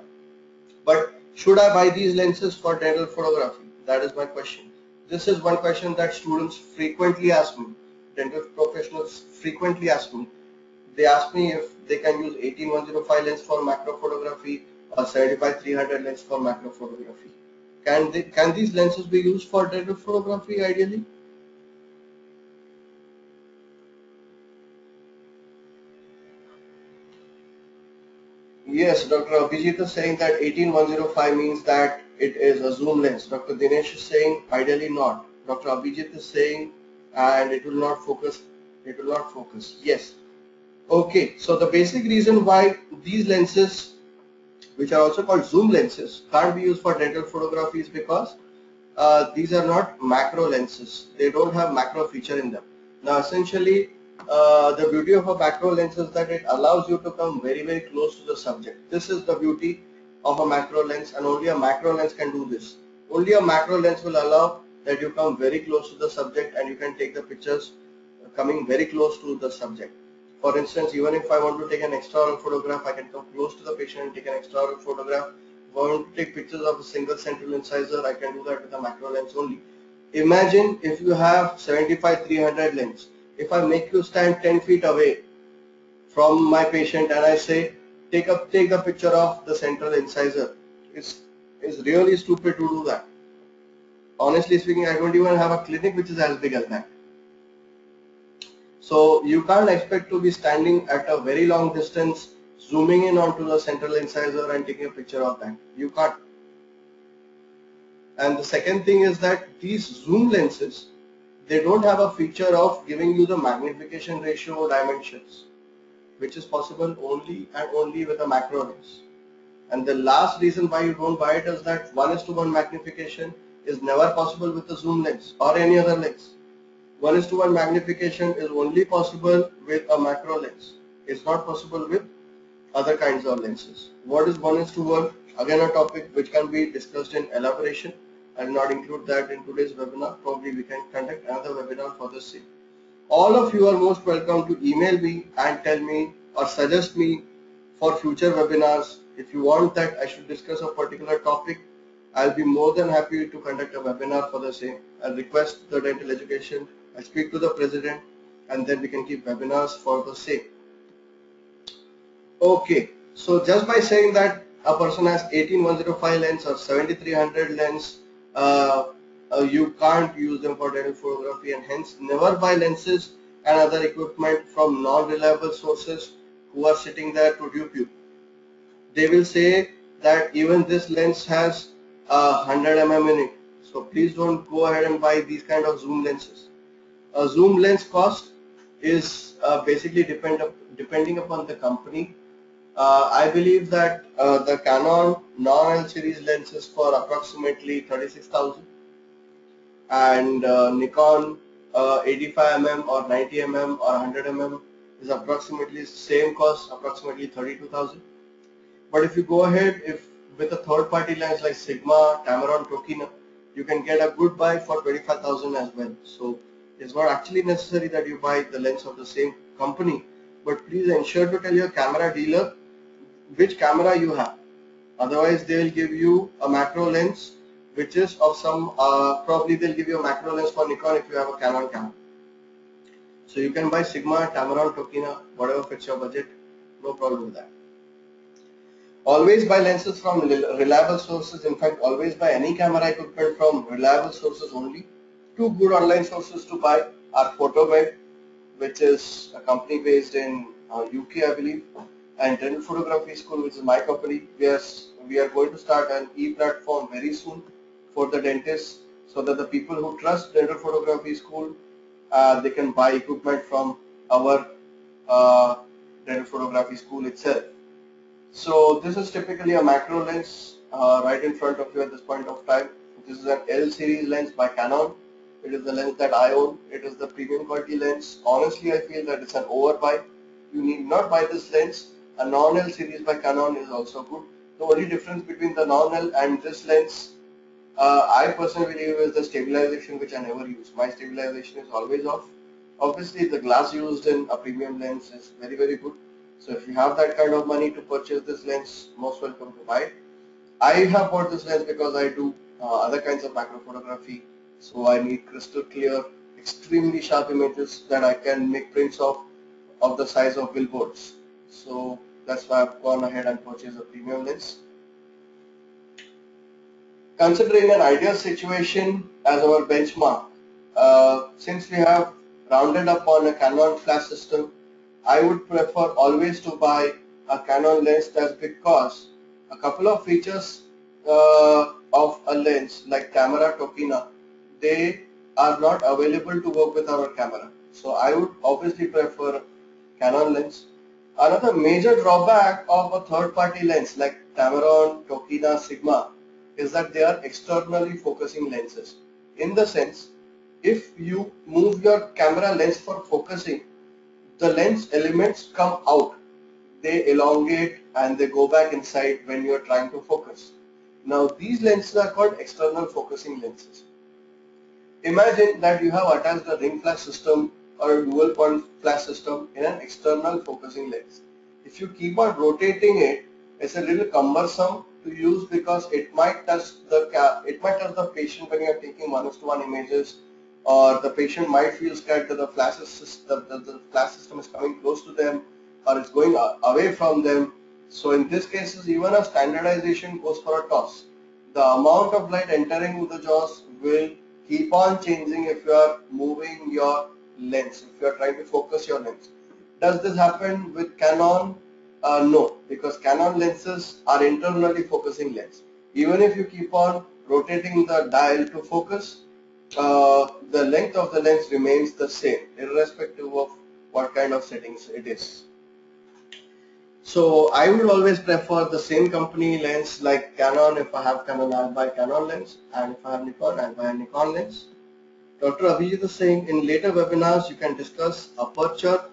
But should I buy these lenses for dental photography? That is my question. This is one question that students frequently ask me. Dental professionals frequently ask me. They ask me if they can use 18105 lens for macro photography or 75-300 lens for macro photography. Can, they, can these lenses be used for dental photography ideally? Yes, Dr. Abhijit is saying that 18105 means that it is a zoom lens. Dr. Dinesh is saying ideally not. Dr. Abhijit is saying and it will not focus. It will not focus. Yes. Okay, so the basic reason why these lenses, which are also called zoom lenses, can't be used for dental photography is because uh, these are not macro lenses. They don't have macro feature in them. Now essentially uh, the beauty of a macro lens is that it allows you to come very very close to the subject. This is the beauty of a macro lens and only a macro lens can do this. Only a macro lens will allow that you come very close to the subject and you can take the pictures coming very close to the subject. For instance, even if I want to take an extraoral photograph, I can come close to the patient and take an extraoral photograph. If I want to take pictures of a single central incisor, I can do that with a macro lens only. Imagine if you have 75-300 lens if I make you stand 10 feet away from my patient and I say take up take the picture of the central incisor. It's it's really stupid to do that. Honestly speaking I don't even have a clinic which is as big as that. So you can't expect to be standing at a very long distance zooming in onto the central incisor and taking a picture of that. You can't. And the second thing is that these zoom lenses they don't have a feature of giving you the magnification ratio dimensions which is possible only and only with a macro lens and the last reason why you don't buy it is that 1 is to 1 magnification is never possible with the zoom lens or any other lens. 1 is to 1 magnification is only possible with a macro lens. It's not possible with other kinds of lenses. What is 1 is to 1 again a topic which can be discussed in elaboration Will not include that in today's webinar. Probably we can conduct another webinar for the same. All of you are most welcome to email me and tell me or suggest me for future webinars. If you want that I should discuss a particular topic, I'll be more than happy to conduct a webinar for the same. I'll request the dental education, I speak to the president and then we can keep webinars for the same. Okay, so just by saying that a person has 18105 lens or 7300 lens you can't use them for dental photography and hence never buy lenses and other equipment from non-reliable sources who are sitting there to dupe you. They will say that even this lens has a 100 mm in it. So please don't go ahead and buy these kind of zoom lenses. A zoom lens cost is uh, basically depend depending upon the company uh, I believe that uh, the Canon non-L series lenses for approximately 36,000 and uh, Nikon 85mm uh, or 90mm or 100mm is approximately same cost approximately 32,000 but if you go ahead if with a third party lens like Sigma, Tamron, Tokina you can get a good buy for 25,000 as well. So It's not actually necessary that you buy the lens of the same company, but please ensure to tell your camera dealer which camera you have. Otherwise, they will give you a macro lens, which is of some, uh, probably they'll give you a macro lens for Nikon if you have a Canon camera. So you can buy Sigma, Tamron, Tokina, whatever fits your budget, no problem with that. Always buy lenses from reliable sources. In fact, always buy any camera equipment from reliable sources only. Two good online sources to buy are Photomed, which is a company based in uh, UK, I believe, and Dental Photography School, which is my company. We are, we are going to start an e-platform very soon for the dentists so that the people who trust Dental Photography School uh, they can buy equipment from our uh, dental photography school itself. So this is typically a macro lens uh, right in front of you at this point of time. This is an L series lens by Canon. It is the lens that I own. It is the premium quality lens. Honestly, I feel that it's an overbuy. You need not buy this lens. A non-L series by Canon is also good. The only difference between the non-L and this lens uh, I personally believe is the stabilization which I never use. My stabilization is always off. Obviously the glass used in a premium lens is very very good. So if you have that kind of money to purchase this lens, most welcome to buy it. I have bought this lens because I do uh, other kinds of macro photography. So I need crystal clear, extremely sharp images that I can make prints of of the size of billboards. So that's why I've gone ahead and purchased a premium lens. Considering an ideal situation as our benchmark, uh, since we have rounded up on a Canon flash system, I would prefer always to buy a Canon lens that's because a couple of features uh, of a lens like camera Tokina, they are not available to work with our Tamron. So I would obviously prefer Canon lens. Another major drawback of a third party lens like Tamron, Tokina, Sigma is that they are externally focusing lenses. In the sense, if you move your camera lens for focusing, the lens elements come out. They elongate and they go back inside when you are trying to focus. Now these lenses are called external focusing lenses. Imagine that you have attached a ring flash system or a dual point flash system in an external focusing lens. If you keep on rotating it, it's a little cumbersome to use because it might touch the it might touch the patient when you are taking one to one images or the patient might feel scared that the flash system the, the flash system is coming close to them or it's going away from them so in this cases even a standardization goes for a toss the amount of light entering the jaws will keep on changing if you are moving your lens if you are trying to focus your lens does this happen with Canon uh, no, because Canon lenses are internally focusing lens. Even if you keep on rotating the dial to focus, uh, the length of the lens remains the same, irrespective of what kind of settings it is. So I will always prefer the same company lens like Canon. If I have Canon, I'll buy Canon lens, and if I have Nikon, I'll buy a Nikon lens. Dr. Abhijit is saying in later webinars you can discuss aperture,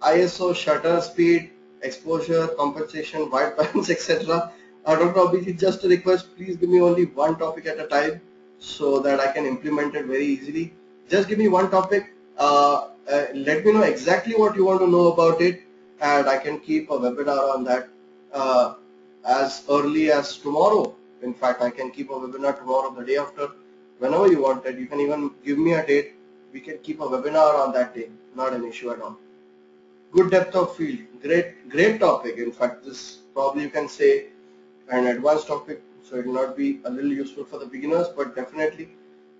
ISO, shutter speed, exposure, compensation, white balance, etc. Uh, Dr. Abhijit, just a request, please give me only one topic at a time so that I can implement it very easily. Just give me one topic, uh, uh, let me know exactly what you want to know about it and I can keep a webinar on that uh, as early as tomorrow. In fact, I can keep a webinar tomorrow, the day after, whenever you want it. You can even give me a date. We can keep a webinar on that day, not an issue at all. Good depth of field. Great great topic. In fact this probably you can say an advanced topic so it will not be a little useful for the beginners but definitely.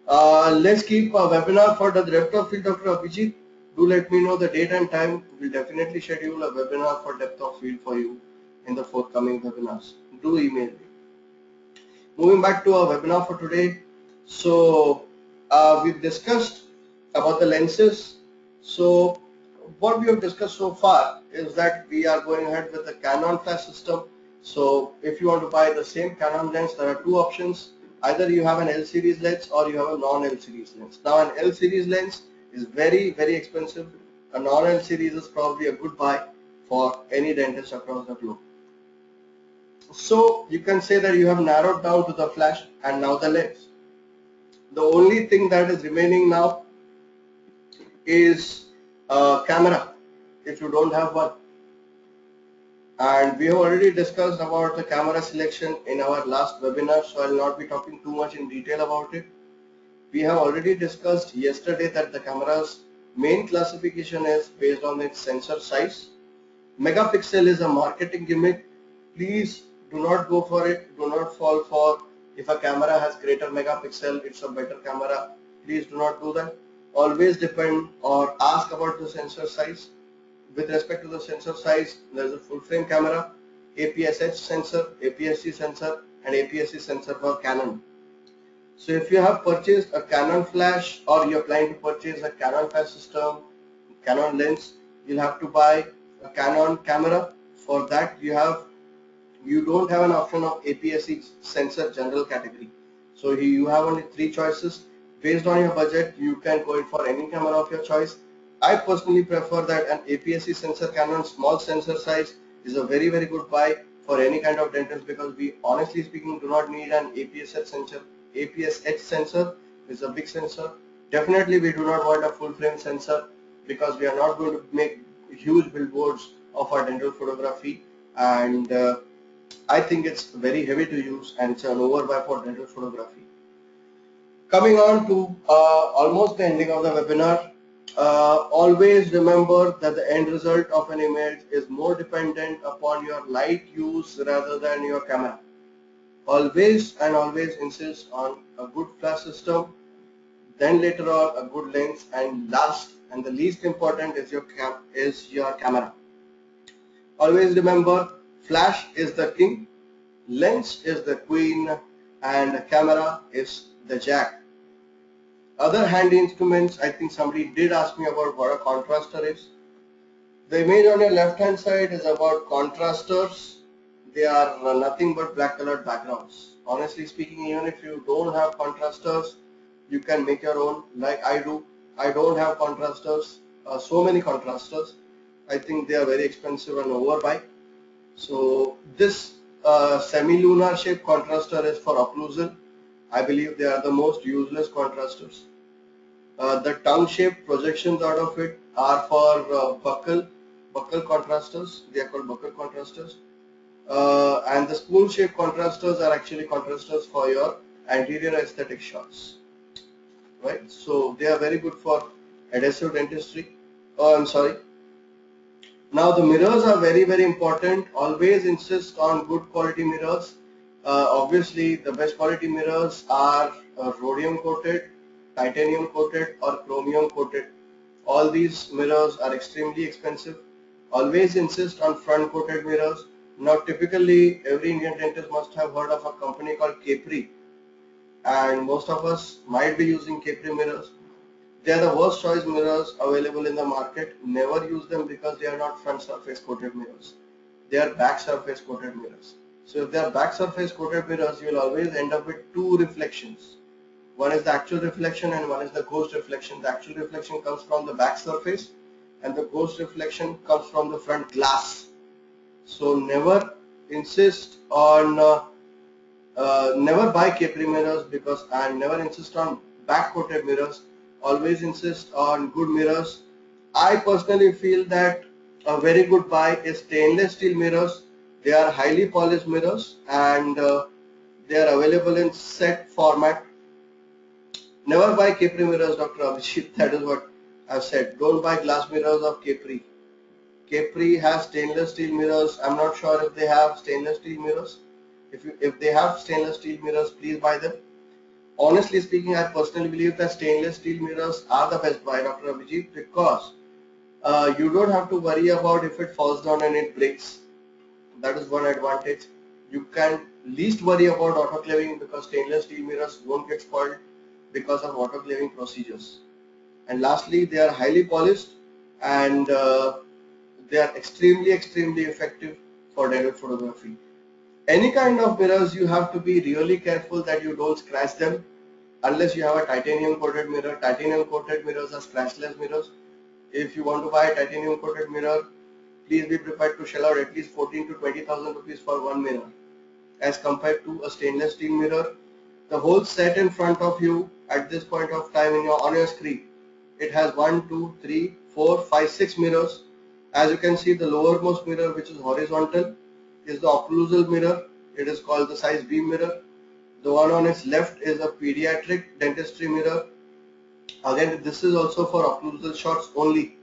Uh, let's keep a webinar for the depth of field Dr. Abhijit. Do let me know the date and time. We'll definitely schedule a webinar for depth of field for you in the forthcoming webinars. Do email me. Moving back to our webinar for today so uh, we've discussed about the lenses so what we have discussed so far is that we are going ahead with the Canon flash system. So if you want to buy the same Canon lens, there are two options. Either you have an L series lens or you have a non-L series lens. Now an L series lens is very, very expensive. A non-L series is probably a good buy for any dentist across the globe. So you can say that you have narrowed down to the flash and now the lens. The only thing that is remaining now is a camera if you don't have one and we have already discussed about the camera selection in our last webinar so I'll not be talking too much in detail about it. We have already discussed yesterday that the camera's main classification is based on its sensor size. Megapixel is a marketing gimmick. Please do not go for it. Do not fall for if a camera has greater megapixel, it's a better camera. Please do not do that. Always depend or ask about the sensor size with respect to the sensor size, there is a full frame camera, APS-H sensor, APS-C sensor and APS-C sensor for Canon. So if you have purchased a Canon flash or you're planning to purchase a Canon flash system, Canon lens, you'll have to buy a Canon camera. For that you have, you don't have an option of APS-C sensor general category. So you have only three choices. Based on your budget, you can go in for any camera of your choice I personally prefer that an APS-C sensor Canon small sensor size is a very very good buy for any kind of dentist because we honestly speaking do not need an APS-H sensor. APS-H sensor is a big sensor. Definitely we do not want a full frame sensor because we are not going to make huge billboards of our dental photography and uh, I think it's very heavy to use and it's an overbuy for dental photography. Coming on to uh, almost the ending of the webinar, uh, always remember that the end result of an image is more dependent upon your light use rather than your camera. Always and always insist on a good flash system, then later on a good lens and last and the least important is your is your camera. Always remember flash is the king, lens is the queen and camera is the jack. Other handy instruments, I think somebody did ask me about what a contrastor is. The image on your left hand side is about contrastors. They are nothing but black colored backgrounds. Honestly speaking, even if you don't have contrastors, you can make your own like I do. I don't have contrastors, uh, so many contrastors. I think they are very expensive and overbuy. So this uh, semi-lunar shaped contrastor is for occlusal. I believe they are the most useless contrastors. Uh, the tongue shaped projections out of it are for uh, buccal buccal contrastors. They are called buccal contrastors. Uh, and the spoon shaped contrastors are actually contrastors for your anterior aesthetic shots. Right? So they are very good for adhesive dentistry. Oh, I'm sorry. Now the mirrors are very very important. Always insist on good quality mirrors. Uh, obviously the best quality mirrors are uh, rhodium coated titanium coated or chromium coated. All these mirrors are extremely expensive. Always insist on front coated mirrors. Now typically every Indian dentist must have heard of a company called Capri and most of us might be using Capri mirrors. They are the worst choice mirrors available in the market. Never use them because they are not front surface coated mirrors. They are back surface coated mirrors. So if they are back surface coated mirrors, you will always end up with two reflections one is the actual reflection and one is the ghost reflection. The actual reflection comes from the back surface and the ghost reflection comes from the front glass. So never insist on, uh, uh, never buy Capri mirrors because and never insist on back coated mirrors. Always insist on good mirrors. I personally feel that a very good buy is stainless steel mirrors. They are highly polished mirrors and uh, they are available in set format Never buy Capri mirrors, Dr. Abhijit. That is what I've said. Don't buy glass mirrors of Capri. Capri has stainless steel mirrors. I'm not sure if they have stainless steel mirrors. If, you, if they have stainless steel mirrors, please buy them. Honestly speaking, I personally believe that stainless steel mirrors are the best buy, Dr. Abhijit, because uh, you don't have to worry about if it falls down and it breaks. That is one advantage. You can least worry about autoclaving because stainless steel mirrors won't get spoiled because of autoclaving procedures. And lastly, they are highly polished and uh, they are extremely, extremely effective for dental photography. Any kind of mirrors, you have to be really careful that you don't scratch them unless you have a titanium coated mirror. Titanium coated mirrors are scratchless mirrors. If you want to buy a titanium coated mirror, please be prepared to shell out at least 14 to 20,000 rupees for one mirror as compared to a stainless steel mirror the whole set in front of you at this point of time in your on your screen it has one, two, three, four, five, six mirrors. As you can see, the lowermost mirror, which is horizontal, is the occlusal mirror. It is called the size B mirror. The one on its left is a pediatric dentistry mirror. Again, this is also for occlusal shots only.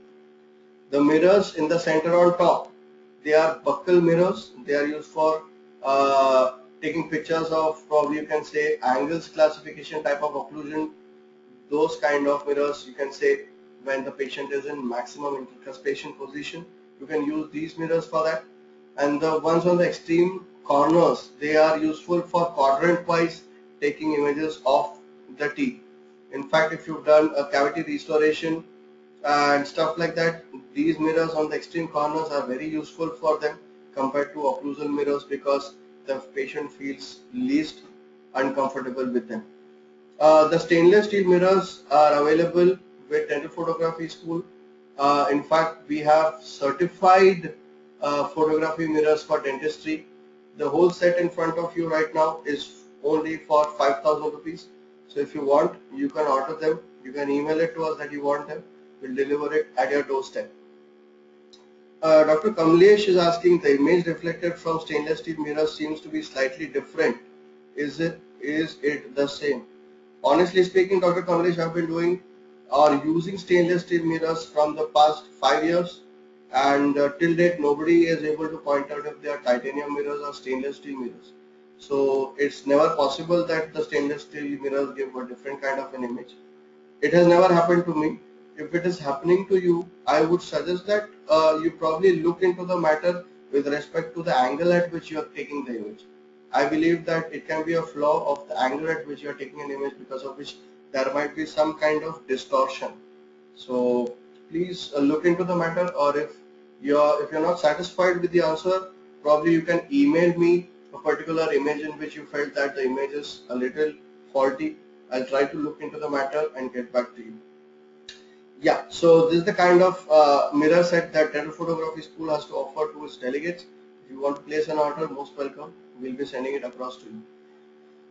The mirrors in the center on top, they are buccal mirrors. They are used for uh, taking pictures of probably you can say Angle's classification type of occlusion. Those kind of mirrors you can say when the patient is in maximum intercuspation position. You can use these mirrors for that. And the ones on the extreme corners. They are useful for quadrant wise taking images of the teeth in fact if you've done a cavity restoration and stuff like that these mirrors on the extreme corners are very useful for them compared to occlusal mirrors because the patient feels least uncomfortable with them. Uh, the stainless steel mirrors are available with dental photography school. Uh, in fact we have certified uh, photography mirrors for dentistry the whole set in front of you right now is only for 5000 rupees. So if you want you can order them. You can email it to us that you want them. We'll deliver it at your doorstep. Uh, Dr. Kamlesh is asking the image reflected from stainless steel mirrors seems to be slightly different. Is it is it the same? Honestly speaking Dr. Kamlesh I've been doing or using stainless steel mirrors from the past five years and uh, till date nobody is able to point out if they are titanium mirrors or stainless steel mirrors. So it's never possible that the stainless steel mirrors give a different kind of an image. It has never happened to me. If it is happening to you I would suggest that uh, you probably look into the matter with respect to the angle at which you are taking the image. I believe that it can be a flaw of the angle at which you are taking an image because of which there might be some kind of distortion. So please uh, look into the matter or if if you're not satisfied with the answer probably you can email me a particular image in which you felt that the image is a little faulty. I'll try to look into the matter and get back to you. Yeah so this is the kind of uh, mirror set that dental photography school has to offer to its delegates. If you want to place an order most welcome. We'll be sending it across to you.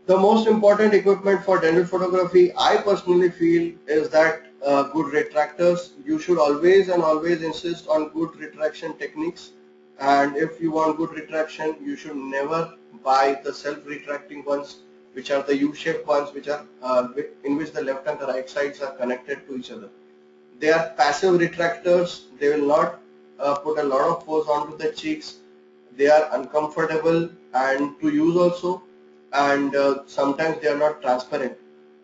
The most important equipment for dental photography I personally feel is that uh, good retractors you should always and always insist on good retraction techniques. And if you want good retraction you should never buy the self-retracting ones which are the U-shaped ones which are uh, in which the left and the right sides are connected to each other. They are passive retractors. They will not uh, put a lot of force onto the cheeks. They are uncomfortable and to use also. And uh, sometimes they are not transparent.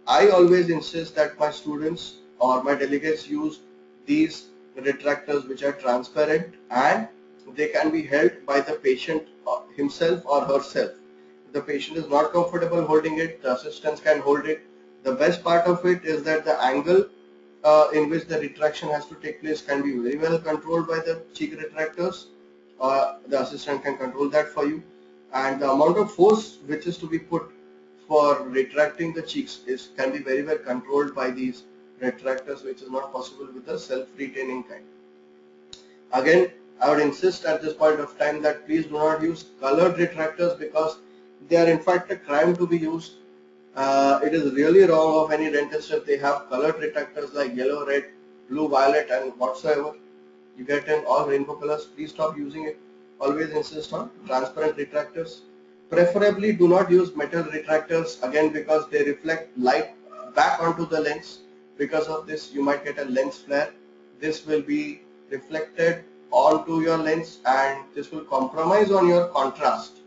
I always insist that my students or my delegates use these retractors which are transparent and they can be held by the patient himself or herself. The patient is not comfortable holding it, the assistants can hold it. The best part of it is that the angle uh, in which the retraction has to take place can be very well controlled by the cheek retractors. Uh, the assistant can control that for you and the amount of force which is to be put for retracting the cheeks is can be very well controlled by these retractors which is not possible with the self-retaining kind. Again, I would insist at this point of time that please do not use colored retractors because they are in fact a crime to be used. Uh, it is really wrong of any dentist if they have colored retractors like yellow, red, blue, violet and whatsoever. You get in all rainbow colors, please stop using it. Always insist on transparent retractors. Preferably do not use metal retractors again because they reflect light back onto the lens because of this you might get a lens flare. This will be reflected onto your lens and this will compromise on your contrast.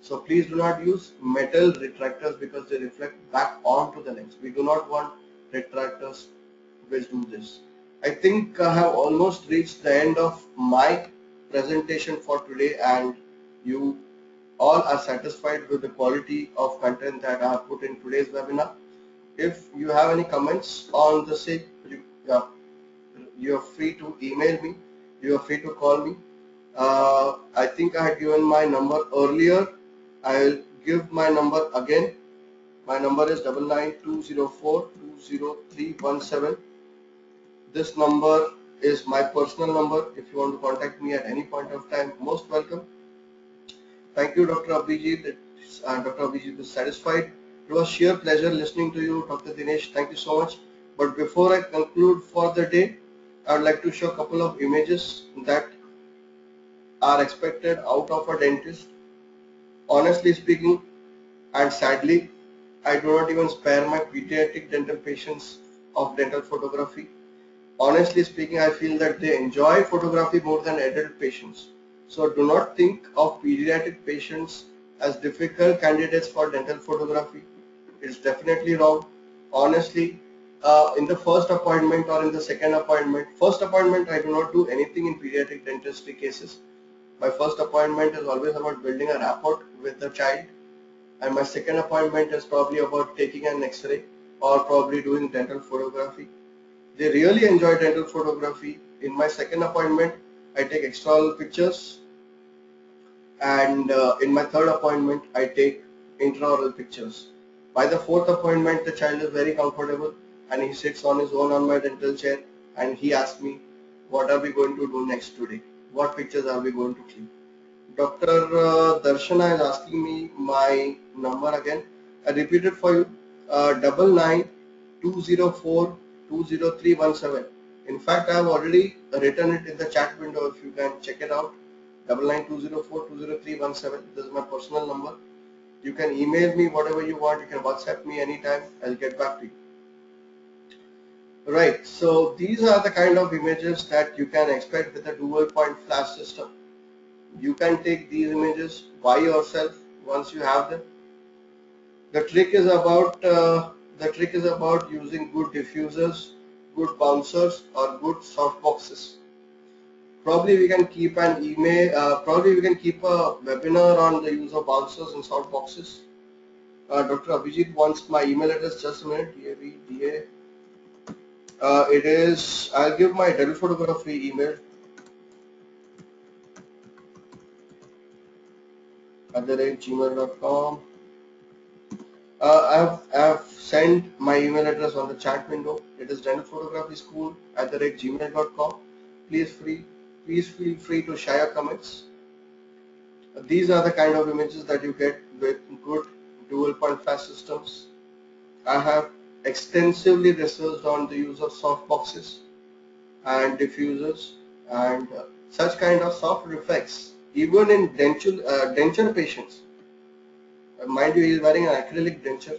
So please do not use metal retractors because they reflect back onto the lens. We do not want retractors which do this. I think I have almost reached the end of my presentation for today and you all are satisfied with the quality of content that I have put in today's webinar if you have any comments on the same you, you are free to email me you are free to call me. Uh, I think I had given my number earlier. I'll give my number again. My number is double nine two zero four two zero three one seven. This number is my personal number. If you want to contact me at any point of time most welcome. Thank you Dr. Abhijit. Uh, Dr. Abhijit is satisfied it was sheer pleasure listening to you, Dr. Dinesh. Thank you so much. But before I conclude for the day, I would like to show a couple of images that are expected out of a dentist. Honestly speaking, and sadly, I do not even spare my pediatric dental patients of dental photography. Honestly speaking, I feel that they enjoy photography more than adult patients. So do not think of pediatric patients as difficult candidates for dental photography. It's definitely wrong. Honestly, uh, in the first appointment or in the second appointment, first appointment I do not do anything in pediatric dentistry cases. My first appointment is always about building a rapport with the child and my second appointment is probably about taking an x-ray or probably doing dental photography. They really enjoy dental photography. In my second appointment, I take external pictures and uh, in my third appointment, I take intraoral pictures. By the fourth appointment, the child is very comfortable and he sits on his own on my dental chair and he asks me, what are we going to do next today? What pictures are we going to click? Dr. Uh, Darshana is asking me my number again. I repeat it for you. Uh, double nine two zero four two zero three one seven. In fact, I have already written it in the chat window. If you can check it out, double nine two zero four two zero three one seven. This is my personal number. You can email me whatever you want. You can WhatsApp me anytime. I'll get back to you. Right. So these are the kind of images that you can expect with a dual point flash system. You can take these images by yourself once you have them the trick is about uh, the trick is about using good diffusers good bouncers or good soft boxes probably we can keep an email uh, probably we can keep a webinar on the use of bouncers and soft boxes uh, Dr. Abhijit wants my email address just a minute uh, it is I'll give my dental photography email at the rate gmail.com uh, I, have, I have sent my email address on the chat window. It is dentalphotographyschool at the rate gmail.com. Please free, please feel free to share comments. Uh, these are the kind of images that you get with good dual point flash systems. I have extensively researched on the use of soft boxes and diffusers and uh, such kind of soft effects even in dental, uh, denture patients mind you, he is wearing an acrylic denture.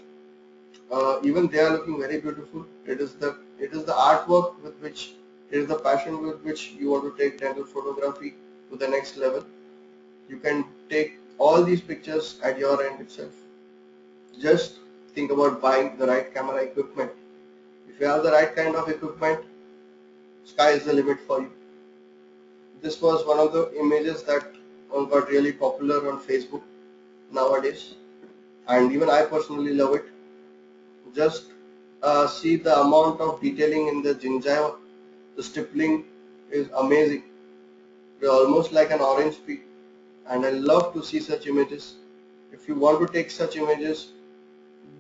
Uh, even they are looking very beautiful. It is the it is the artwork with which is the passion with which you want to take dental photography to the next level. You can take all these pictures at your end itself. Just think about buying the right camera equipment. If you have the right kind of equipment, sky is the limit for you. This was one of the images that got really popular on Facebook nowadays and even I personally love it. Just uh, see the amount of detailing in the gingiva, the stippling is amazing. They're almost like an orange pea and I love to see such images. If you want to take such images,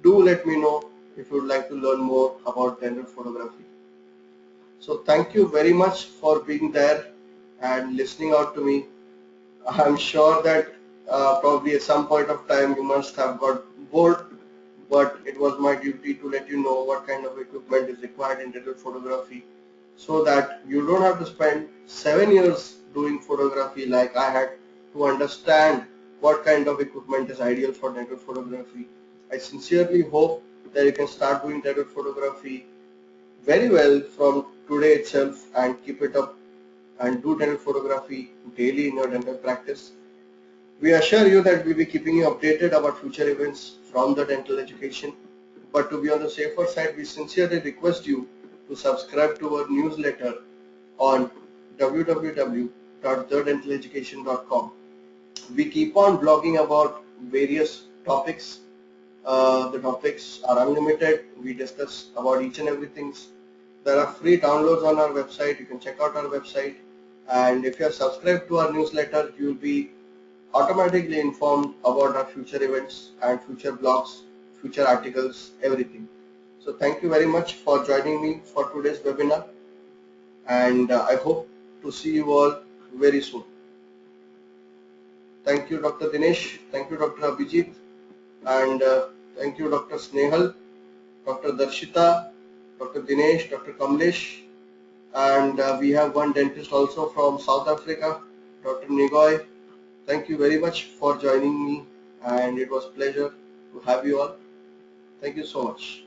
do let me know if you would like to learn more about dental photography. So thank you very much for being there and listening out to me. I'm sure that uh, probably at some point of time you must have got bored but it was my duty to let you know what kind of equipment is required in dental photography so that you don't have to spend seven years doing photography like I had to understand what kind of equipment is ideal for dental photography. I sincerely hope that you can start doing dental photography very well from today itself and keep it up and do dental photography daily in your dental practice. We assure you that we'll be keeping you updated about future events from the dental education. But to be on the safer side, we sincerely request you to subscribe to our newsletter on www.thedentaleducation.com. We keep on blogging about various topics. Uh, the topics are unlimited. We discuss about each and everything. There are free downloads on our website. You can check out our website. And if you are subscribed to our newsletter, you will be automatically informed about our future events and future blogs, future articles, everything. So thank you very much for joining me for today's webinar and uh, I hope to see you all very soon. Thank you Dr. Dinesh, thank you Dr. Abhijit and uh, thank you Dr. Snehal, Dr. Darshita, Dr. Dinesh, Dr. Kamlesh, and uh, we have one dentist also from South Africa, Dr. Nigoy. Thank you very much for joining me and it was pleasure to have you all. Thank you so much.